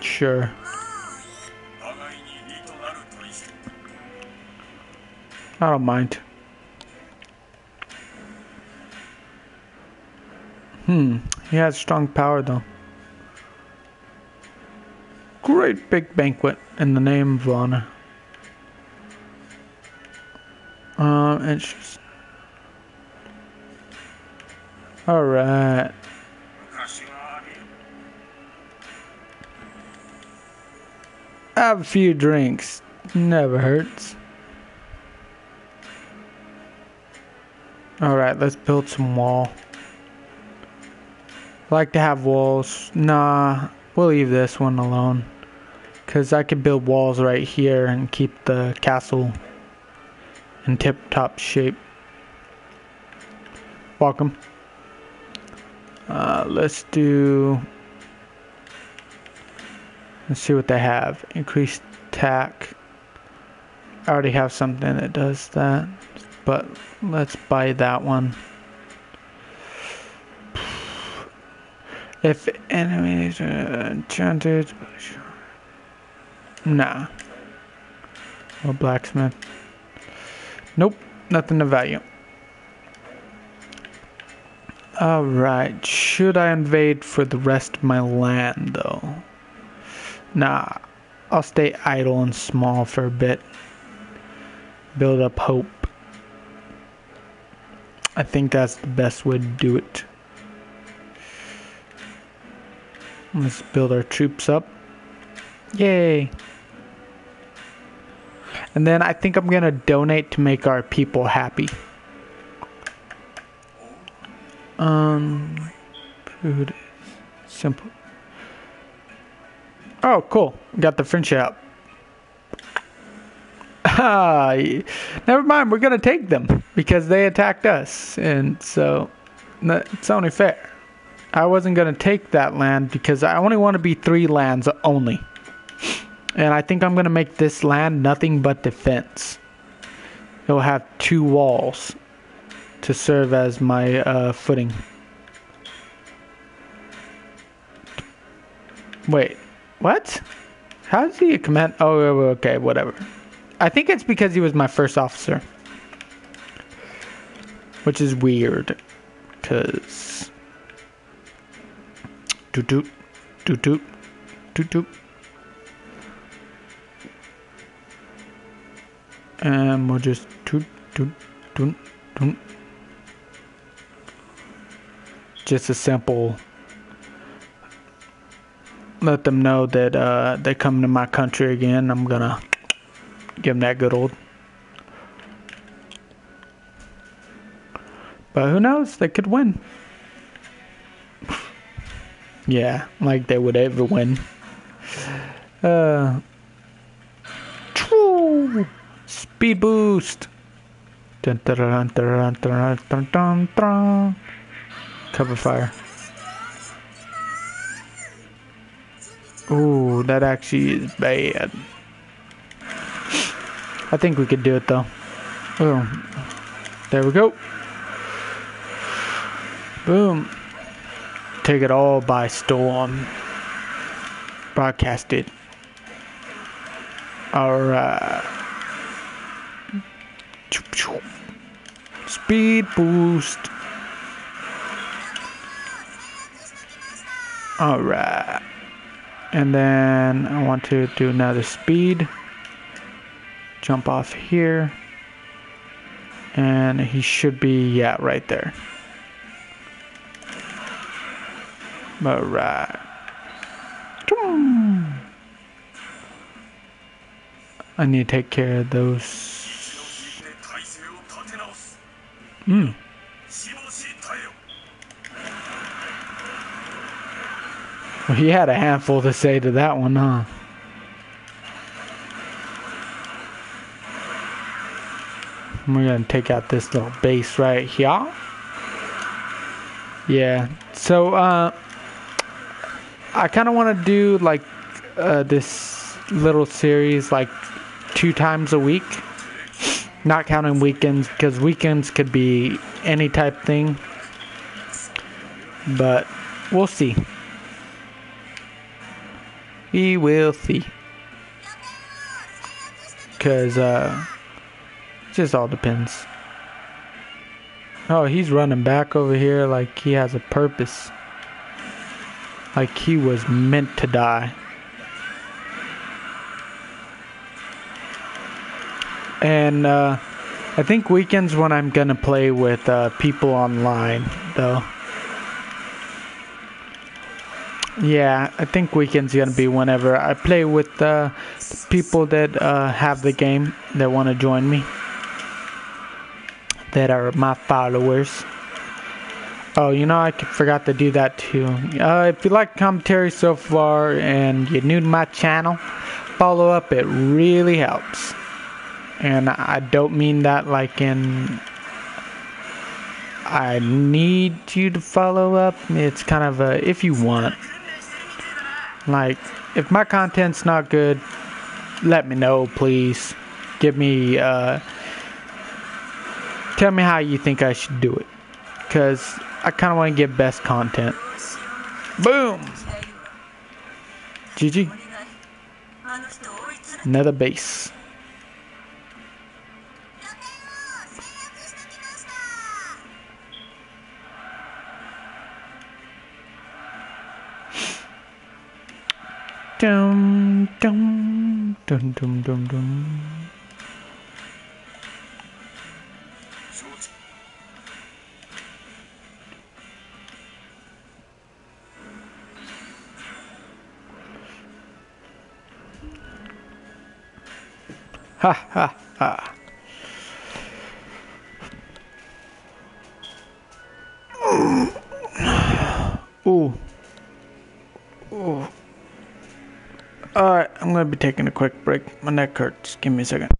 Sure. I don't mind. Hmm, he has strong power though. Great big banquet in the name of honor. Um, interesting. Alright. Have a few drinks. Never hurts. Alright, let's build some wall. Like to have walls. Nah, we'll leave this one alone. Because I could build walls right here and keep the castle in tip-top shape. Welcome. Uh, let's do Let's see what they have. Increased tack. I already have something that does that. But let's buy that one. If enemies are enchanted. Nah. Or blacksmith. Nope. Nothing of value. Alright. Should I invade for the rest of my land though? Nah, I'll stay idle and small for a bit. Build up hope. I think that's the best way to do it. Let's build our troops up. Yay! And then I think I'm gonna donate to make our people happy. Um, food, simple. Oh, cool. Got the friendship up. <laughs> Ah, never mind. We're gonna take them because they attacked us, and so it's only fair. I wasn't gonna take that land because I only want to be three lands only, and I think I'm gonna make this land nothing but defense. It'll have two walls to serve as my uh, footing. Wait, what? How is he a command? Oh, okay, whatever. I think it's because he was my first officer. Which is weird. Because. Doot doot. Doot doot. Doot doot. And we'll just toot toot toot toot. Just a simple let them know that uh, they come to my country again. I'm gonna give them that good old. But who knows? They could win. <laughs> Yeah, like they would ever win. Uh, true. Speed boost. Dun, dun, dun. Cover fire. Ooh, that actually is bad. I think we could do it though. Boom. There we go. Boom. Take it all by storm. Broadcast it. Alright. Speed boost. Alright. And then I want to do another speed. Jump off here. And he should be, yeah, right there. Alright. I need to take care of those. Hmm. Well, he had a handful to say to that one, huh? We're gonna take out this little base right here. Yeah. So, uh, I kind of want to do like uh, this little series like two times a week, not counting weekends because weekends could be any type thing. But we'll see. We will see. Because, uh, it just all depends. Oh, he's running back over here like he has a purpose. Like he was meant to die. And uh, I think weekends when I'm gonna play with uh, people online, though. Yeah, I think weekends gonna be whenever I play with uh, people that uh, have the game that want to join me, that are my followers. Oh, you know, I forgot to do that too. Uh, if you like commentary so far and you're new to my channel, follow up. It really helps. And I don't mean that like in I need you to follow up. It's kind of a if you want. Like, if my content's not good, let me know, please. Give me, uh, tell me how you think I should do it. Because I kind of want to get best content. Boom! GG. Another base. Dum dum dum dum dum dum. Ha ha ha. Ooh. Ooh. Alright, I'm gonna be taking a quick break. My neck hurts. Give me a second.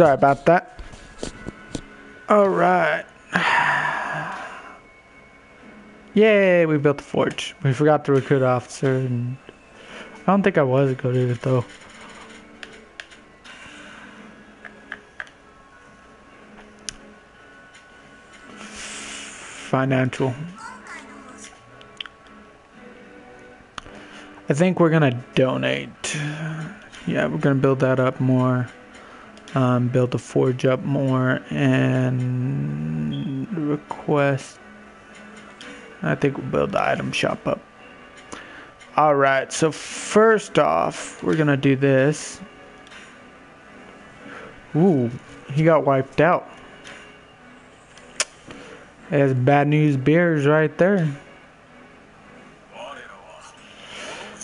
Sorry about that. Alright. Yay, we built the forge. We forgot to recruit officer and I don't think I was good at it though. Financial. I think we're gonna donate. Yeah, we're gonna build that up more. Um, build the forge up more and request. I think we'll build the item shop up. Alright, so first off, we're gonna do this. Ooh, he got wiped out. There's bad news bears right there.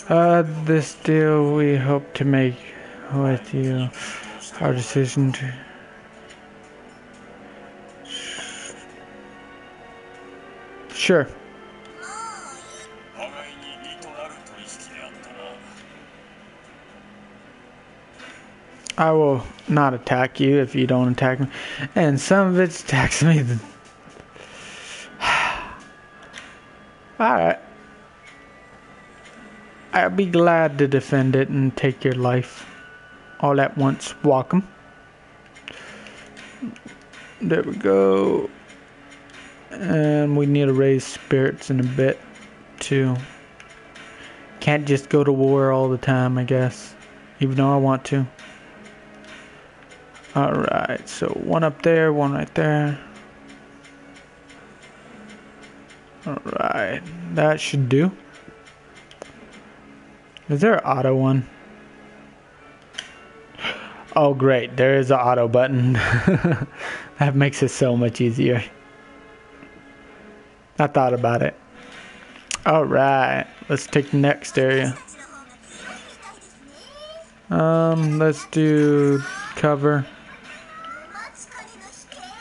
Uh, this deal we hope to make with you. Our decision to. Sure. I will not attack you if you don't attack me. And some of it attacks me. <sighs> Alright. I'll be glad to defend it and take your life all at once. Welcome. There we go. And we need to raise spirits in a bit too. Can't just go to war all the time, I guess. Even though I want to. Alright, so one up there, one right there. Alright, that should do. Is there an auto one? Oh great, there is an auto button. <laughs> that makes it so much easier. I thought about it. Alright, let's take the next area. Um, let's do cover.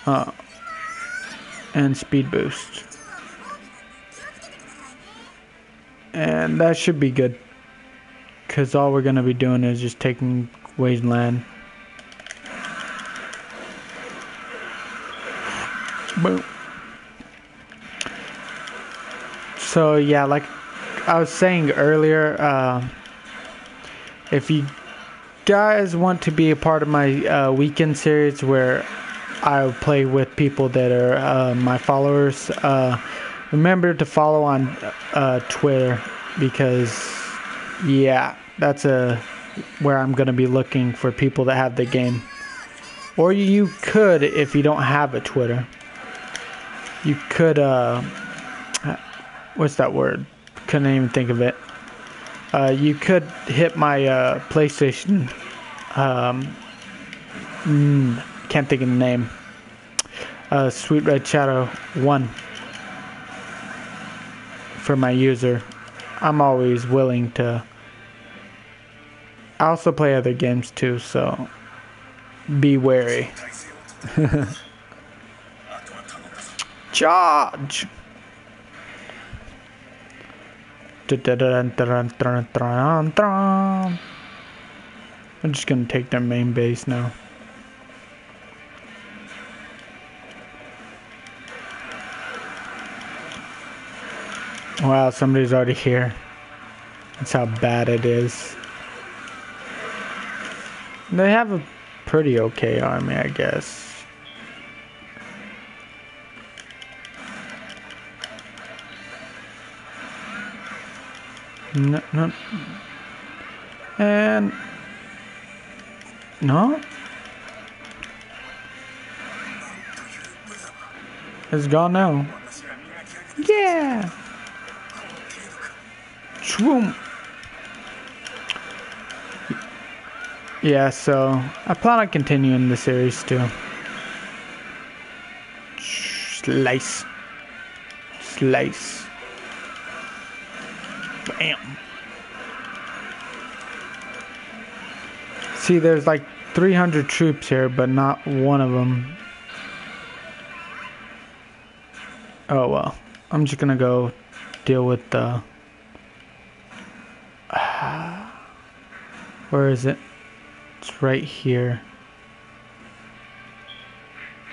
Uh, and speed boost. And that should be good. Because all we're going to be doing is just taking wasteland. Boom. So yeah, like I was saying earlier, uh, if you guys want to be a part of my uh, weekend series where I play with people that are uh, my followers. Uh, remember to follow on uh, Twitter because, yeah, that's a where I'm to be looking for people that have the game. Or you could, if you don't have a Twitter, you could. Uh, what's that word? Couldn't even think of it. Uh, you could hit my uh, PlayStation. Um, mm, can't think of the name. Uh, Sweet Red Shadow 1 for my user. I'm always willing to. I also play other games too, so be wary. <laughs> Charge! I'm just gonna take their main base now. Wow, somebody's already here. That's how bad it is. They have a pretty okay army, I guess. No, no. And no. It's gone now. Yeah. Shroom. Yeah, so I plan on continuing the series too. Slice. Slice. Bam. See, there's like 300 troops here, but not one of them. Oh well. I'm just gonna go deal with the. <sighs> Where is it? It's right here.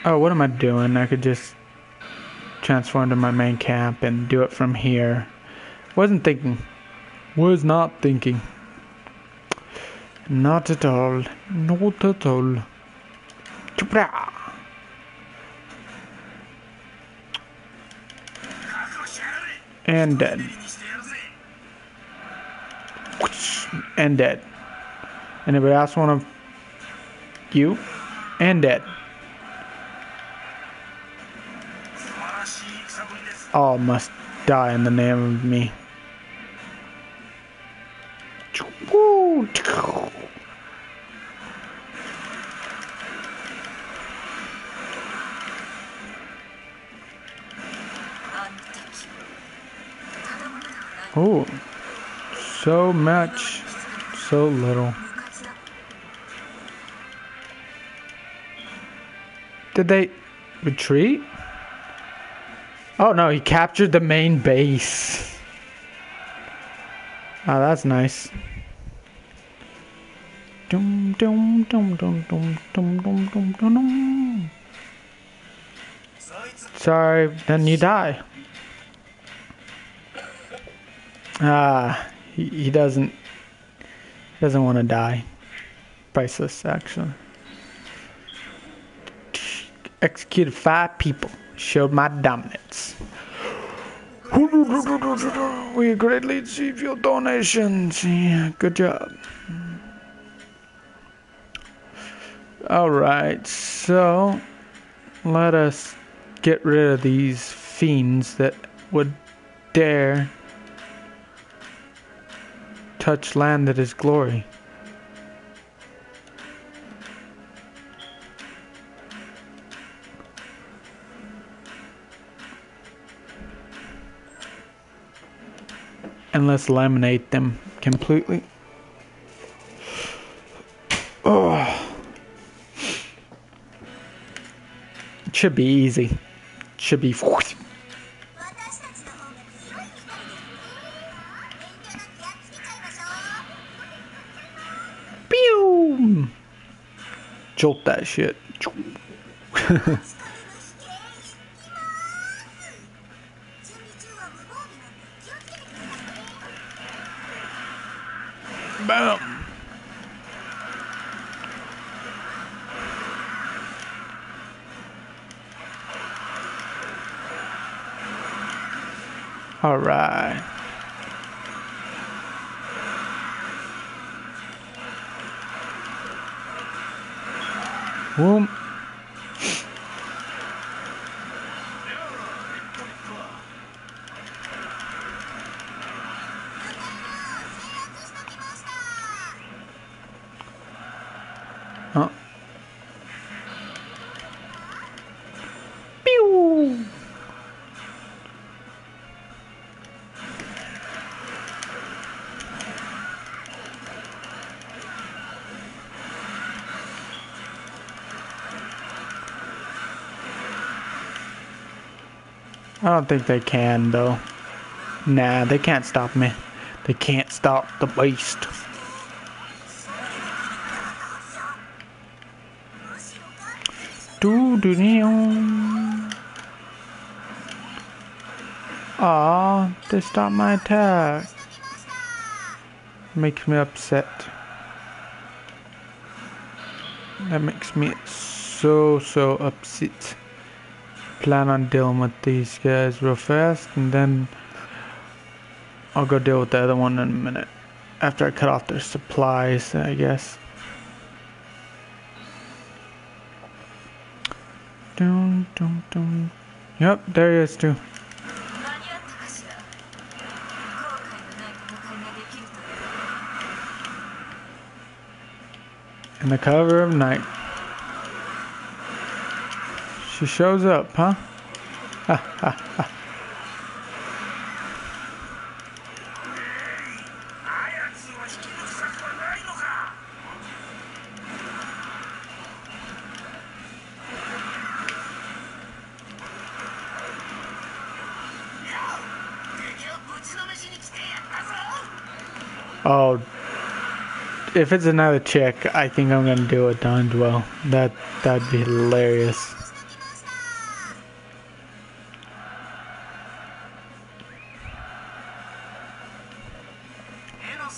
Oh, what am I doing? I could just transform to my main camp and do it from here. Wasn't thinking. Was not thinking. Not at all. Not at all. And dead. and dead. Anybody else want to? You and dead. All must die in the name of me. So much, so little. Did they retreat? Oh no, he captured the main base. Oh, that's nice. Dum dum dum dum dum dum dum dum dum dum. Sorry, then you die. Ah, he, he doesn't he doesn't want to die. Priceless, actually. Executed five people. Showed my dominance. We greatly receive your donations. Yeah, good job. Alright, so let us get rid of these fiends that would dare touch land that is glory. And let's laminate them completely. Oh. It should be easy. It should be. Jolt that shit. <laughs> I don't think they can though. Nah, they can't stop me. They can't stop the beast. Do do do. Aw, they stopped my attack. Makes me upset. That makes me so so upset plan on dealing with these guys real fast, and then I'll go deal with the other one in a minute. After I cut off their supplies, I guess. Dun, dun, dun. Yep, there he is too. In the cover of night. She shows up, huh? Oh, if it's another chick, I think I'm gonna do it done well. That that'd be hilarious.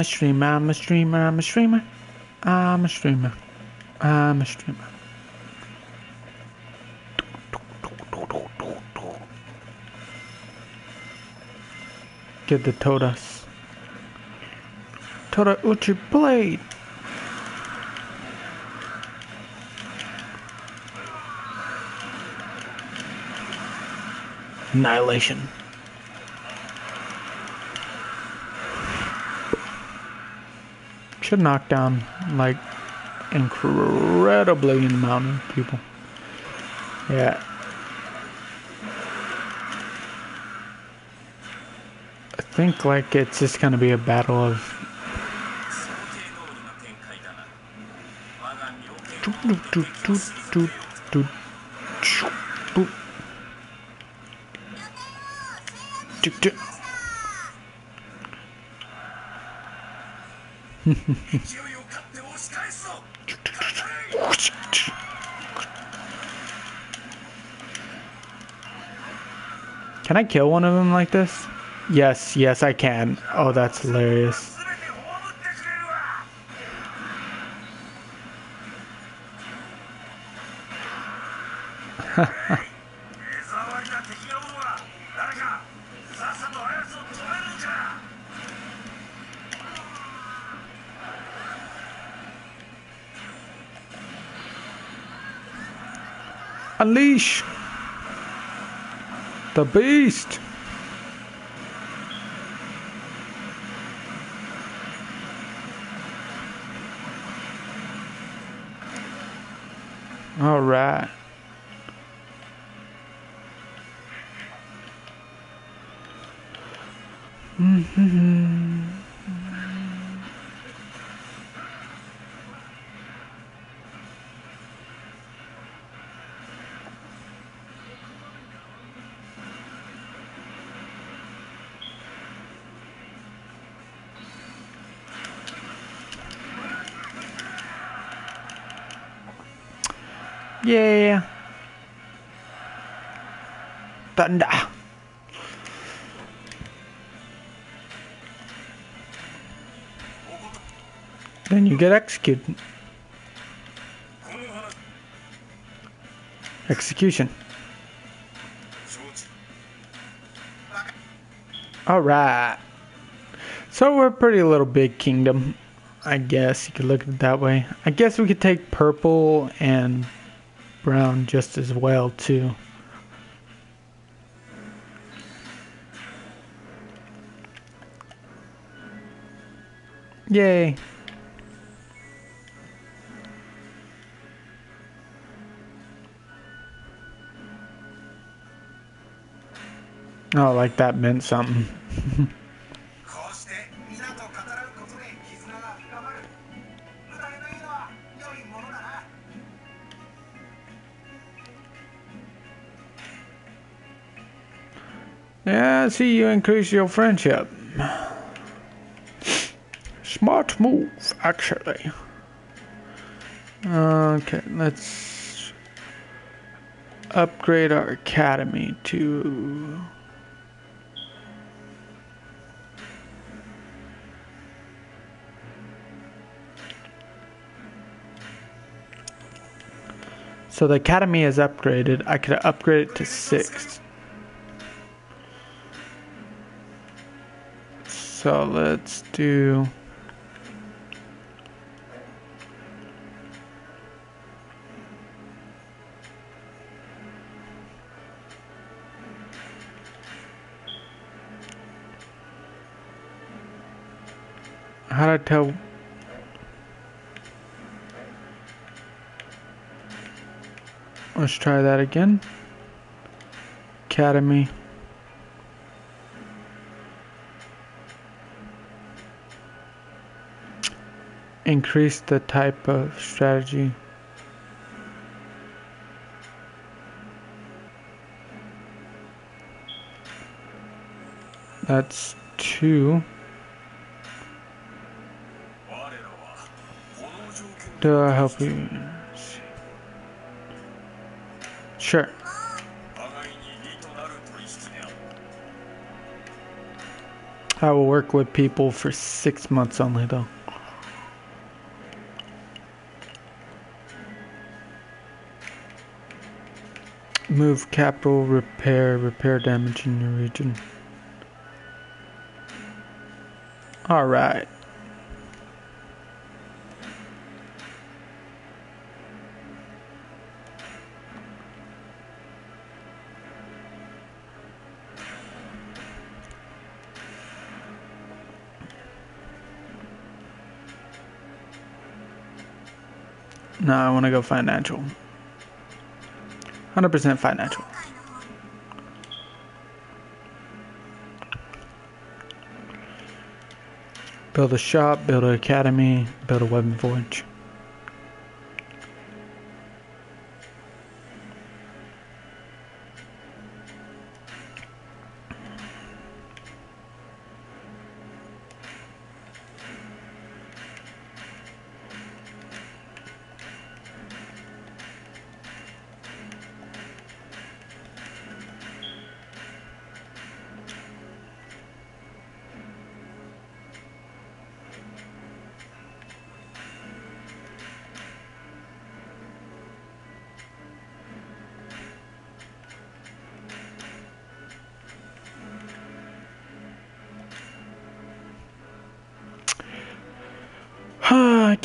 I'm a streamer, I'm a streamer, I'm a streamer. I'm a streamer. I'm a streamer. Get the Todas. Toda Uchi Blade! Annihilation. Should knock down like incredibly amount of people. Yeah. I think like it's just gonna be a battle of <laughs> Can I kill one of them like this? Yes, yes, I can. Oh, that's hilarious. <laughs> the beast. All right. Mm-hmm. Yeah. But. Ah. Then you get executed. Execution. Alright. So we're a pretty little big kingdom. I guess you could look at it that way. I guess we could take purple and brown just as well too. Yay. Oh, like that meant something. <laughs> see you increase your friendship. Smart move, actually. Okay, let's upgrade our academy to. So the academy is upgraded. I could upgrade it to six. So let's do. How do I tell? Let's try that again. Academy. increase the type of strategy. That's two. Do I help you? Sure. I will work with people for six months only, though. Move capital, repair, repair damage in your region. Alright. No, I want to go financial. 100% financial. Build a shop, build an academy, build a weapon forge.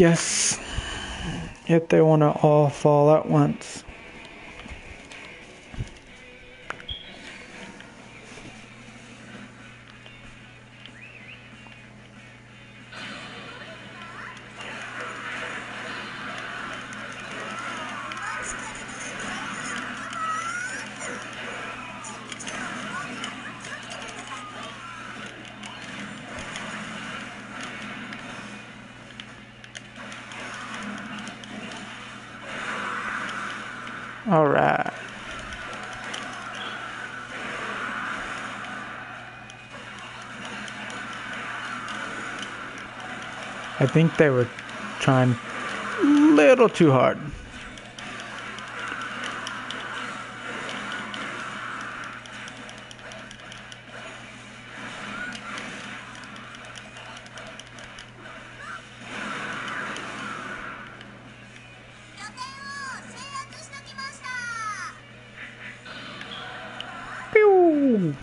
Guess if they want to all fall at once. I think they were trying a little too hard. Pew!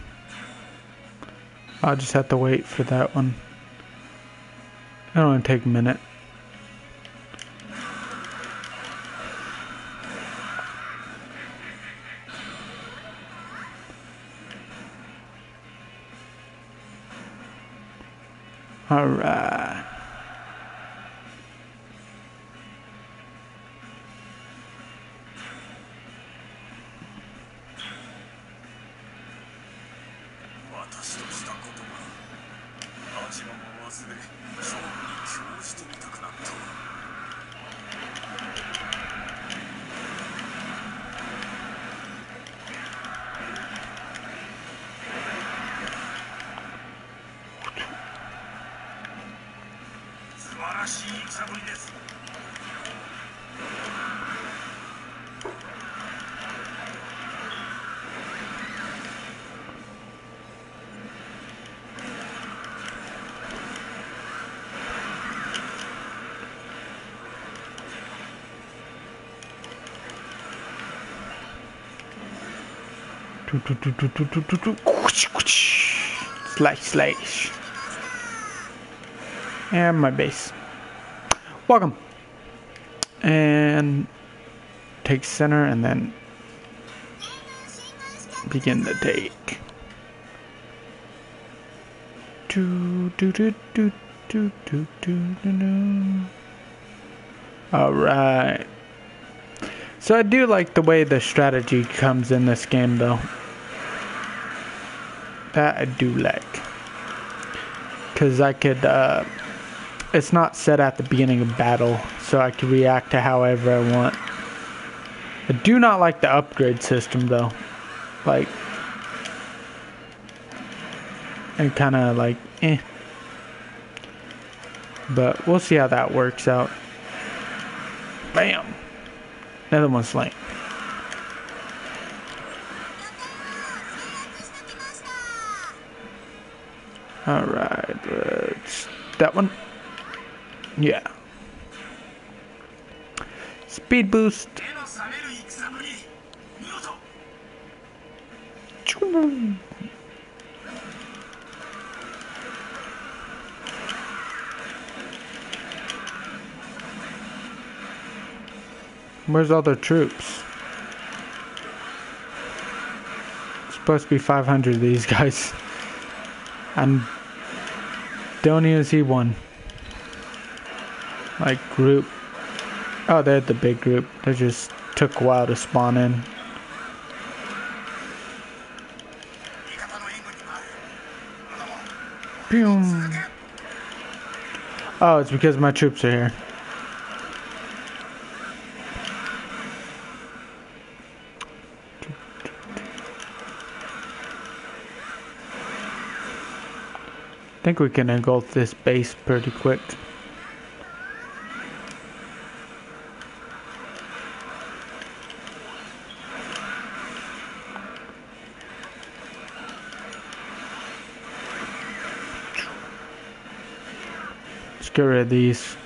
I'll just have to wait for that one don't want to take a minute. Slice, slice. And my base. Welcome. And take center and then begin the take. Do, do, do, do, do, do, do, do, do. All right. So I do like the way the strategy comes in this game, though. That I do like. Because I could, uh, it's not set at the beginning of battle, so I can react to however I want. I do not like the upgrade system, though. Like, and kind of like, eh. But we'll see how that works out. Bam! Another one slain. Alright, let's... That one? Yeah. Speed boost. Where's all the troops? Supposed to be 500 of these guys. <laughs> I'm don't even see one. Like group. Oh, they're the big group. They just took a while to spawn in. Boom. Oh, it's because my troops are here. Think we can engulf this base pretty quick. Let's get rid of these.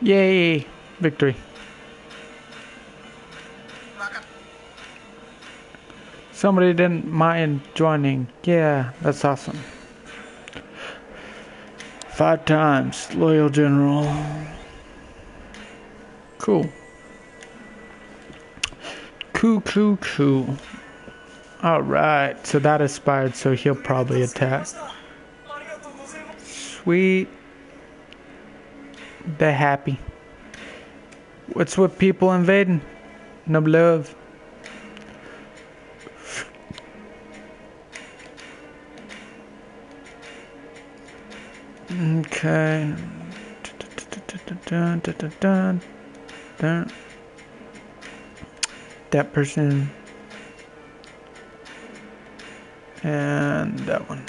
Yay! victory. Somebody didn't mind joining. Yeah, that's awesome. Five times, loyal general. Cool. Cool, cool, cool. Alright, so that expired, so he'll probably attack. Sweet. They're happy. What's with people invading? No love. Okay. That person. And that one.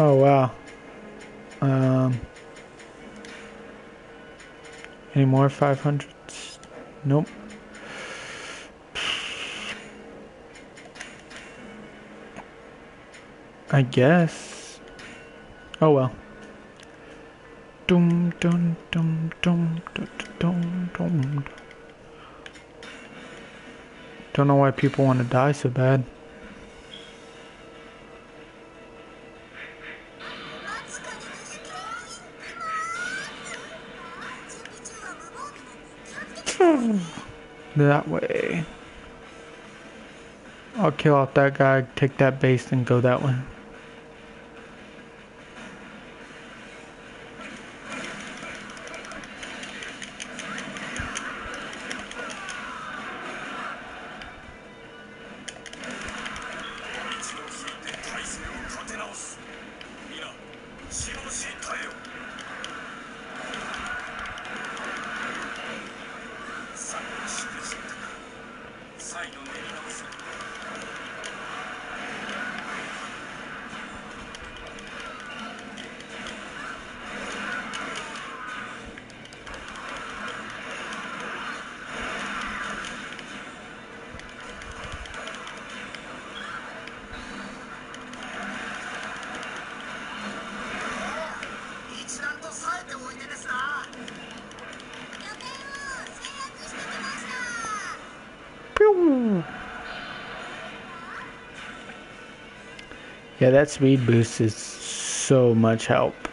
Oh wow. Um. Any more 500s? Nope. I guess. Oh well. Dum dum dum dum dum dum dum. Don't know why people want to die so bad. That way. I'll kill off that guy, take that base, and go that way.「that speed boost is so much help.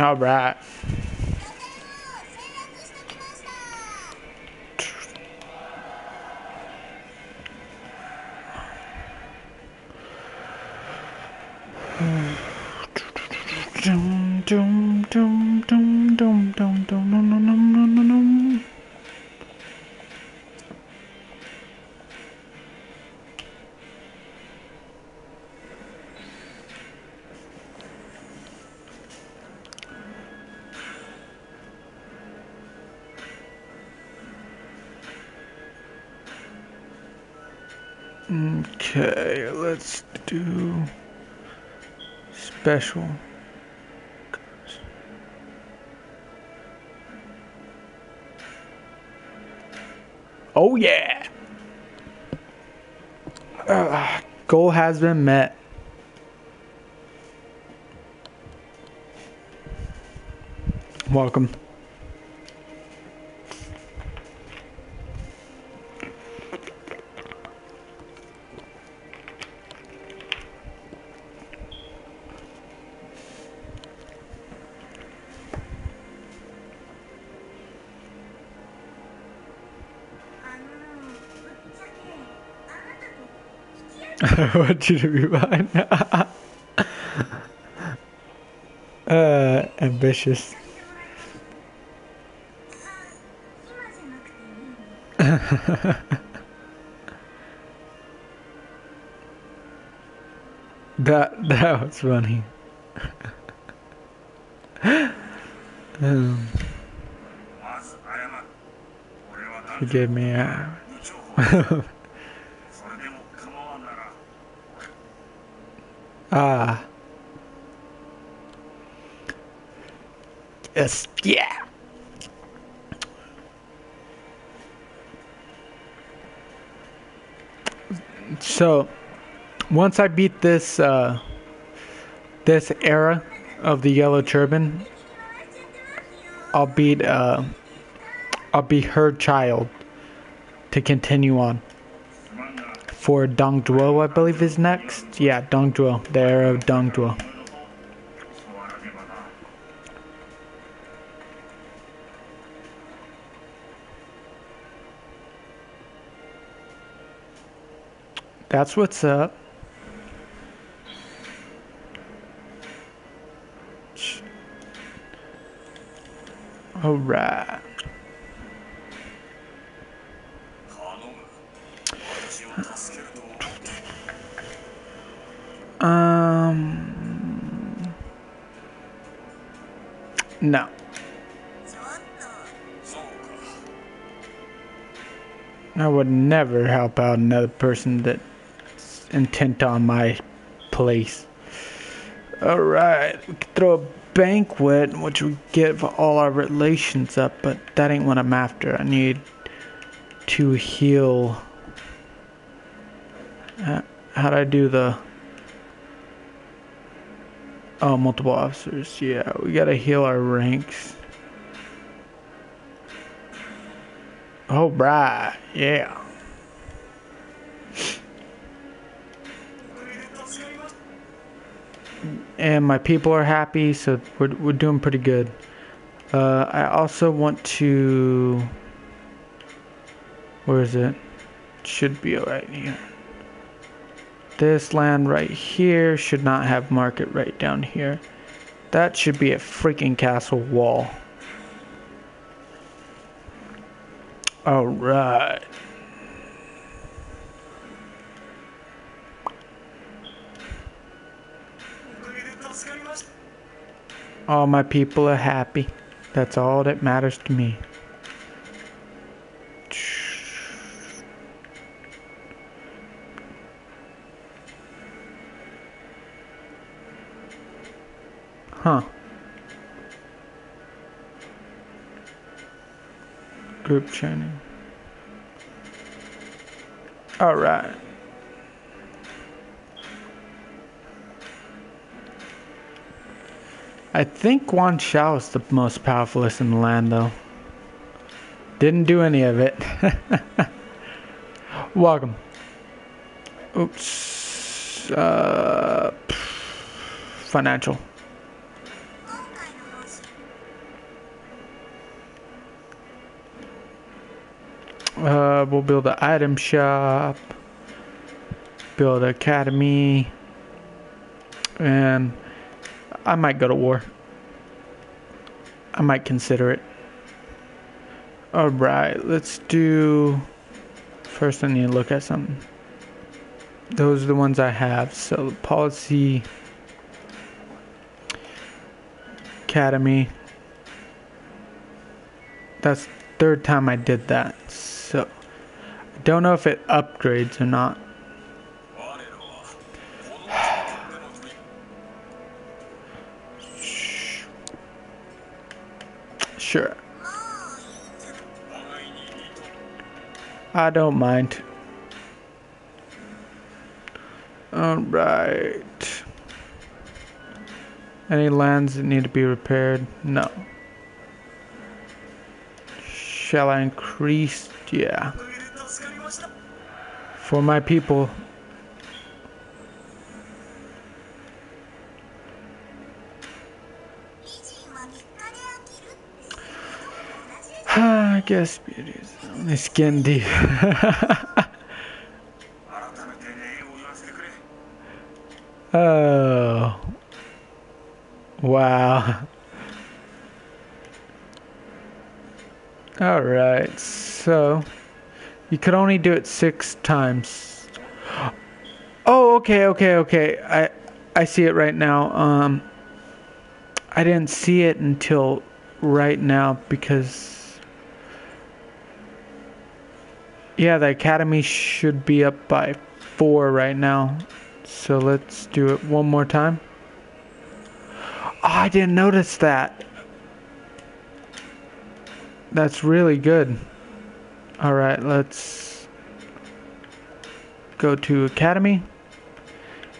All right. Special. Oh yeah! Uh, goal has been met. Welcome. <laughs> I want you to be mine. uh, ambitious. <laughs> that that was funny. <laughs> um, he gave me a. Yeah. So, once I beat this uh, this era of the yellow turban, I'll beat uh, I'll be her child to continue on. For Dong Zhuo, I believe is next. Yeah, Dong Zhuo, the era of Dong Zhuo. That's what's up. All right. Um. No. I would never help out another person that intent on my place. All right, we could throw a banquet, which would give all our relations up, but that ain't what I'm after. I need to heal. Uh, how'd I do the? Oh, multiple officers. Yeah, we gotta heal our ranks. Oh, right. Yeah. And my people are happy, so we're, we're doing pretty good. Uh, I also want to. Where is it? Should be right here. This land right here should not have market right down here. That should be a freaking castle wall. Alright. All my people are happy. That's all that matters to me. Huh. Group training. All I think Guan Shao is the most powerfulest in the land, though. Didn't do any of it. <laughs> Welcome. Oops. Uh, financial. Uh, we'll build an item shop, build an academy, and I might go to war. I might consider it. Alright, let's do. First, I need to look at something. Those are the ones I have. So, policy, academy. That's third time I did that. So I don't know if it upgrades or not. Sure. I don't mind. Alright. Any lands that need to be repaired? No. Shall I increase? Yeah. For my people, Guess beleza. Um scan de. oh. Wow. Alright, so. You could only do it six times. Oh, okay, okay, okay. I I see it right now. Um, I didn't see it until right now because yeah, the academy should be up by 4 right now. So let's do it one more time. Oh, I didn't notice that. That's really good. All right, let's go to Academy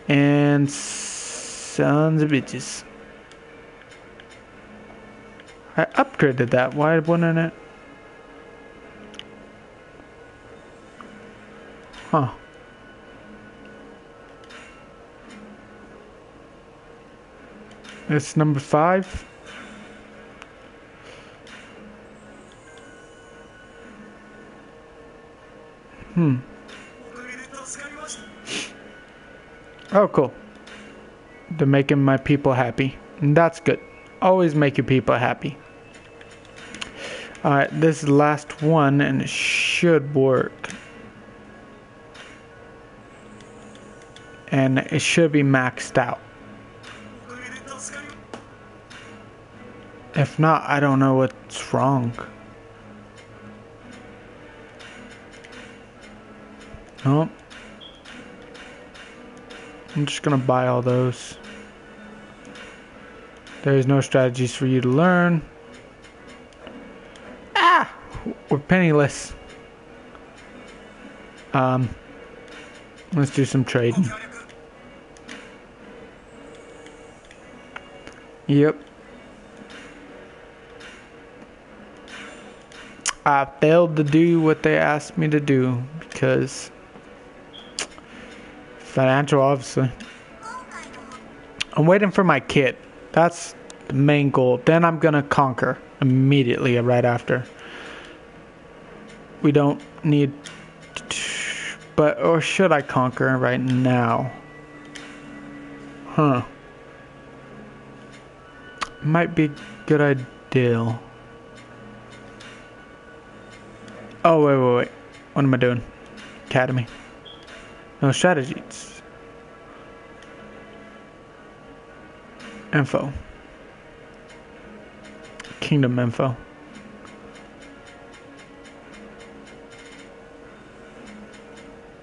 and Sons of Bitches. I upgraded that. Why wouldn't it? Huh. That's number five. Hmm. Oh, cool. They're making my people happy. That's good. Always make your people happy. Alright, this last one, and it should work. and it should be maxed out. If not, I don't know what's wrong. Nope. I'm just gonna buy all those. There's no strategies for you to learn. Ah! We're penniless. Um, let's do some trading. Yep. I failed to do what they asked me to do because financial officer. I'm waiting for my kid. That's the main goal. Then I'm gonna conquer immediately right after. We don't need, but or should I conquer right now? Huh. Might be good idea. Oh wait, wait, wait. What am I doing? Academy. No strategies. Info. Kingdom info.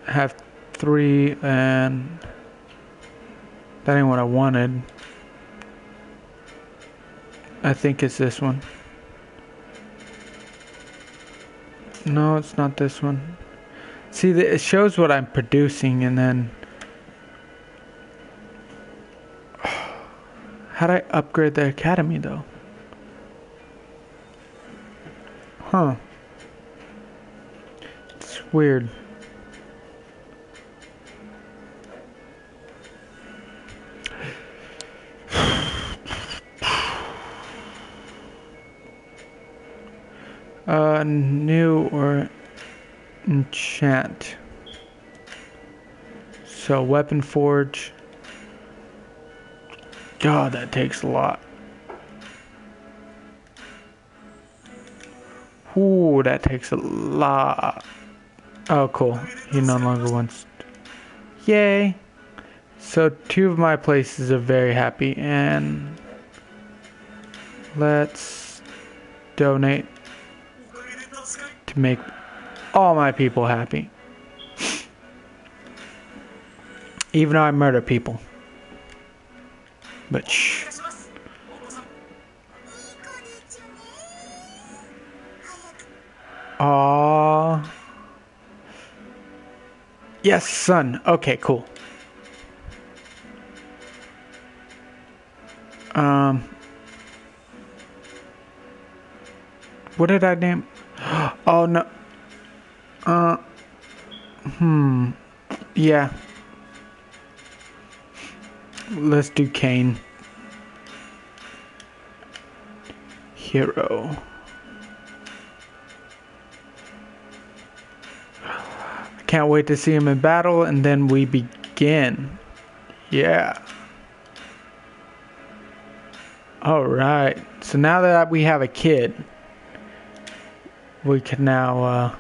Have three and that ain't what I wanted. I think it's this one. No, it's not this one. See, it shows what I'm producing and then. <sighs> How'd I upgrade the academy though? Huh. It's weird. Uh, new or enchant. So weapon forge. God, that takes a lot. Ooh, that takes a lot. Oh, cool. He no longer wants. Yay! So two of my places are very happy, and let's donate could make all my people happy. Even though I murder people. But shh. Aww. Yes, son. Okay, cool. Um. What did I name? Oh no. Uh. Hmm. Yeah. Let's do Kane. Hero. Can't wait to see him in battle, and then we begin. Yeah. Alright. So now that we have a kid, we can now, uh,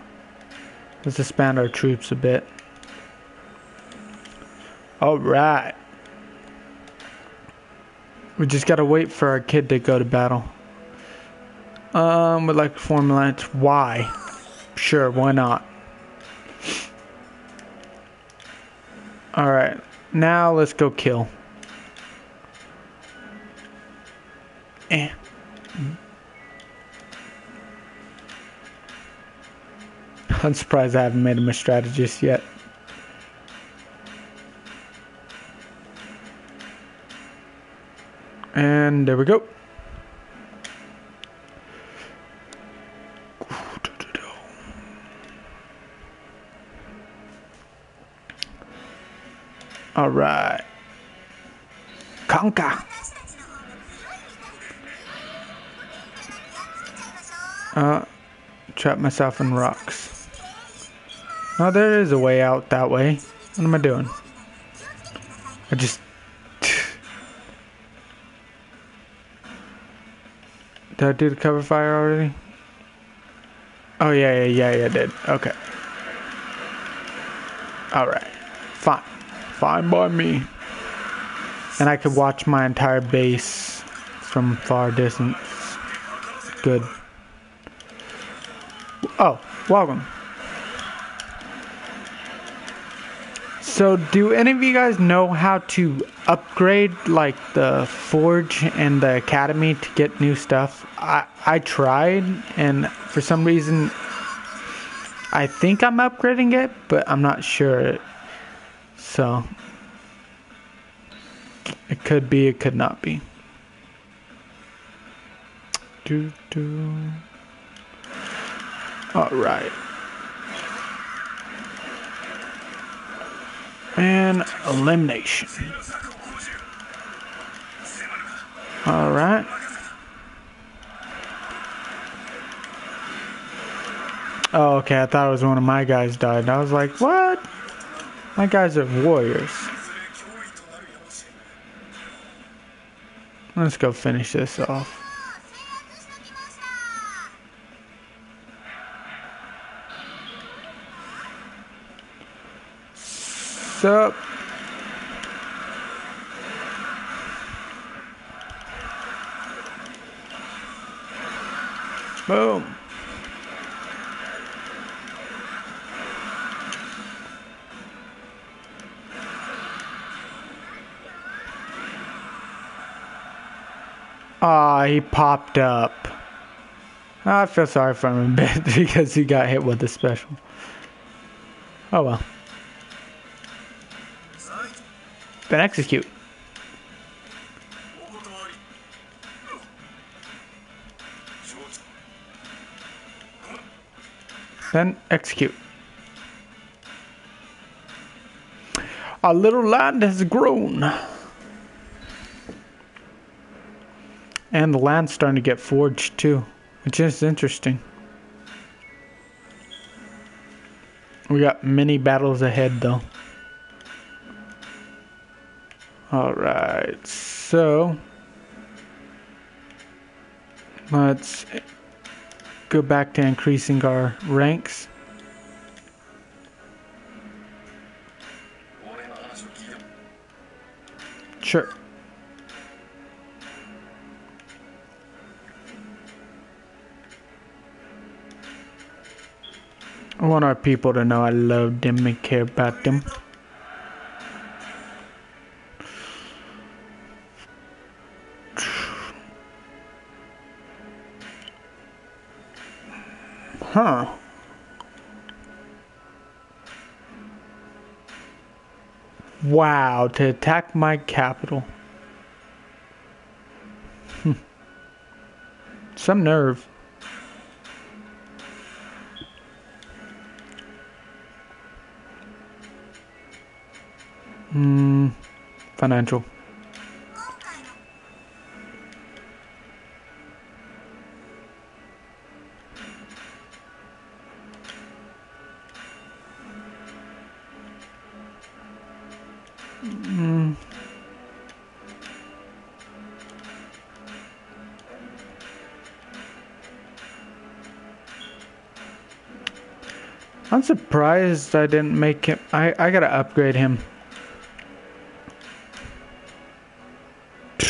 expand our troops a bit. Alright. We just gotta wait for our kid to go to battle. Um, we'd like to formulate why. Sure, why not? Alright, now let's go kill. Eh. I'm surprised I haven't made him a strategist yet. And there we go. All right. Conquer. Uh, trap myself in rocks. No, there is a way out that way. What am I doing? I just. Did I do the cover fire already? Oh, yeah, yeah, yeah, yeah, I did. Okay. Alright. Fine. Fine by me. And I could watch my entire base from far distance. Good. Oh, welcome. So, do any of you guys know how to upgrade like the forge and the academy to get new stuff? I I tried, and for some reason, I think I'm upgrading it, but I'm not sure. So, it could be, it could not be. Do do. All right. And elimination. Alright. Oh, okay. I thought it was one of my guys died. I was like, what? My guys are warriors. Let's go finish this off. Sup? Boom. Ah, he popped up. I feel sorry for him a bit <laughs> because he got hit with the special. Oh well. Then execute. Then execute. Our little land has grown. And the land's starting to get forged too, which is interesting. We got many battles ahead though. All right, so let's go back to increasing our ranks. Sure. I want our people to know I love them and care about them. Huh. Wow, to attack my capital. Hmm. Some nerve. Hmm. Financial. Surprised I didn't make him. I, I gotta upgrade him. <sighs>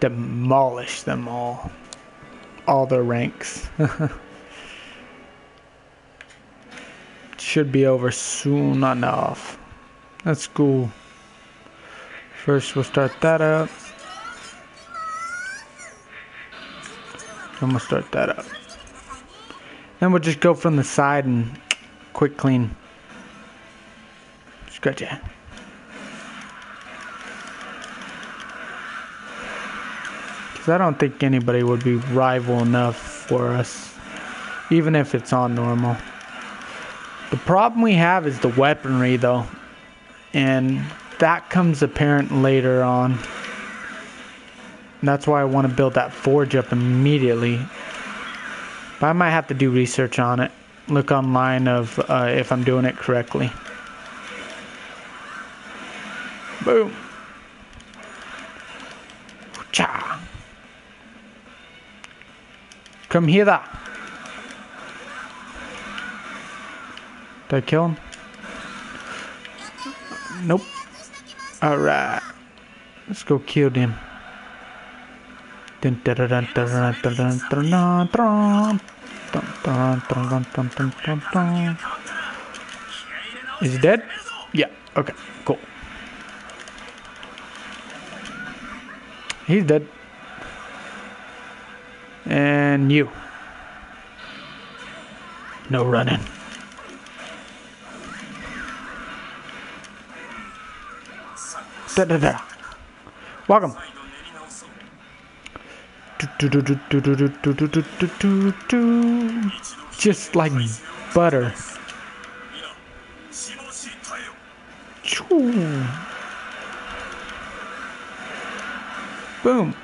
Demolish them all. All their ranks. <laughs> Should be over soon enough. That's cool. First, we'll start that up. I'm gonna start that up. Then we'll just go from the side and quick clean. Scratch it. Because I don't think anybody would be rival enough for us, even if it's on normal. The problem we have is the weaponry, though and that comes apparent later on. That's why I want to build that forge up immediately. But I might have to do research on it. Look online of uh, if I'm doing it correctly. Boom. Cha. Come here. Did I kill him? Nope. Alright. Let's go kill them. Is he dead? Yeah, okay, cool. He's dead. And you. No running. Da da da. Welcome. Just like butter. Boom.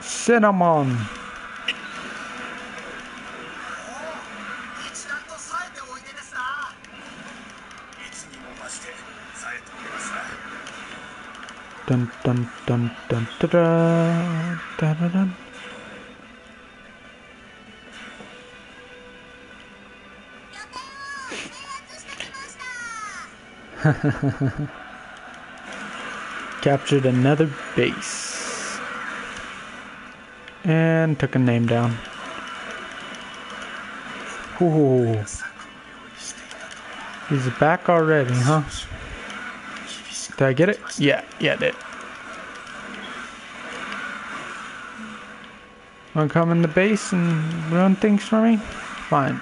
Cinnamon. dun dun dun dun da da da da da. Captured another base and took a name down. Ooh. He's back already, huh? Did I get it? Yeah, yeah, I did. Wanna come in the base and run things for me? Fine.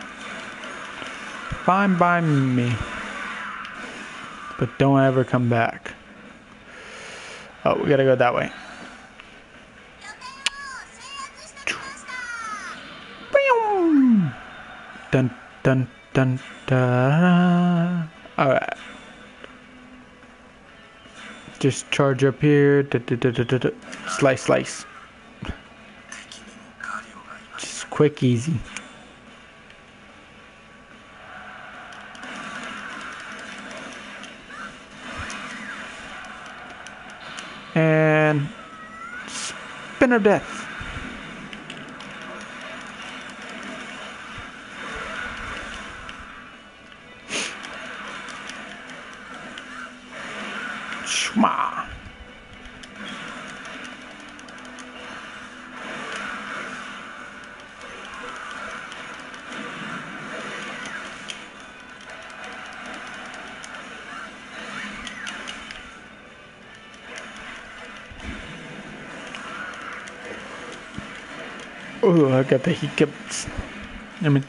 Fine by me. But don't ever come back. Oh, we gotta go that way. Dun dun dun da. All right just charge up here. Da, da, da, slice, slice. Just quick, easy. And spin of death. Got the hiccups. I mean,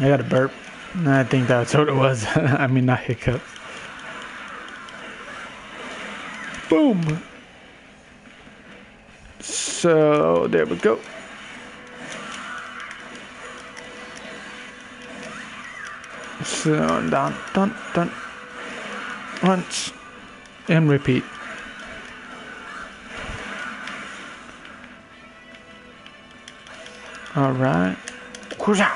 I got a burp. I think that's what it was. I mean, not hiccups. Boom. So there we go. So dun dun dun. Once and repeat. All right. Kuja.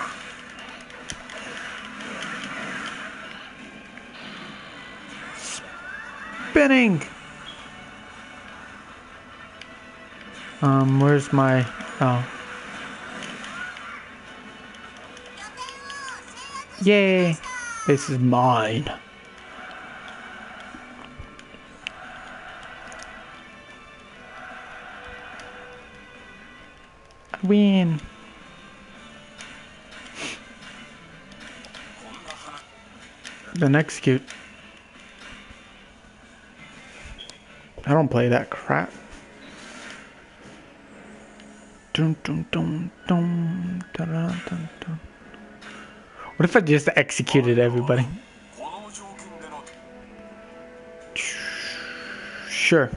Spinning. Um, where's my, oh. Yay. This is mine. win. The next. I don't play that crap. Dun, dun, dun, dun, dun, dun. What if I just executed everybody? <laughs> Sure.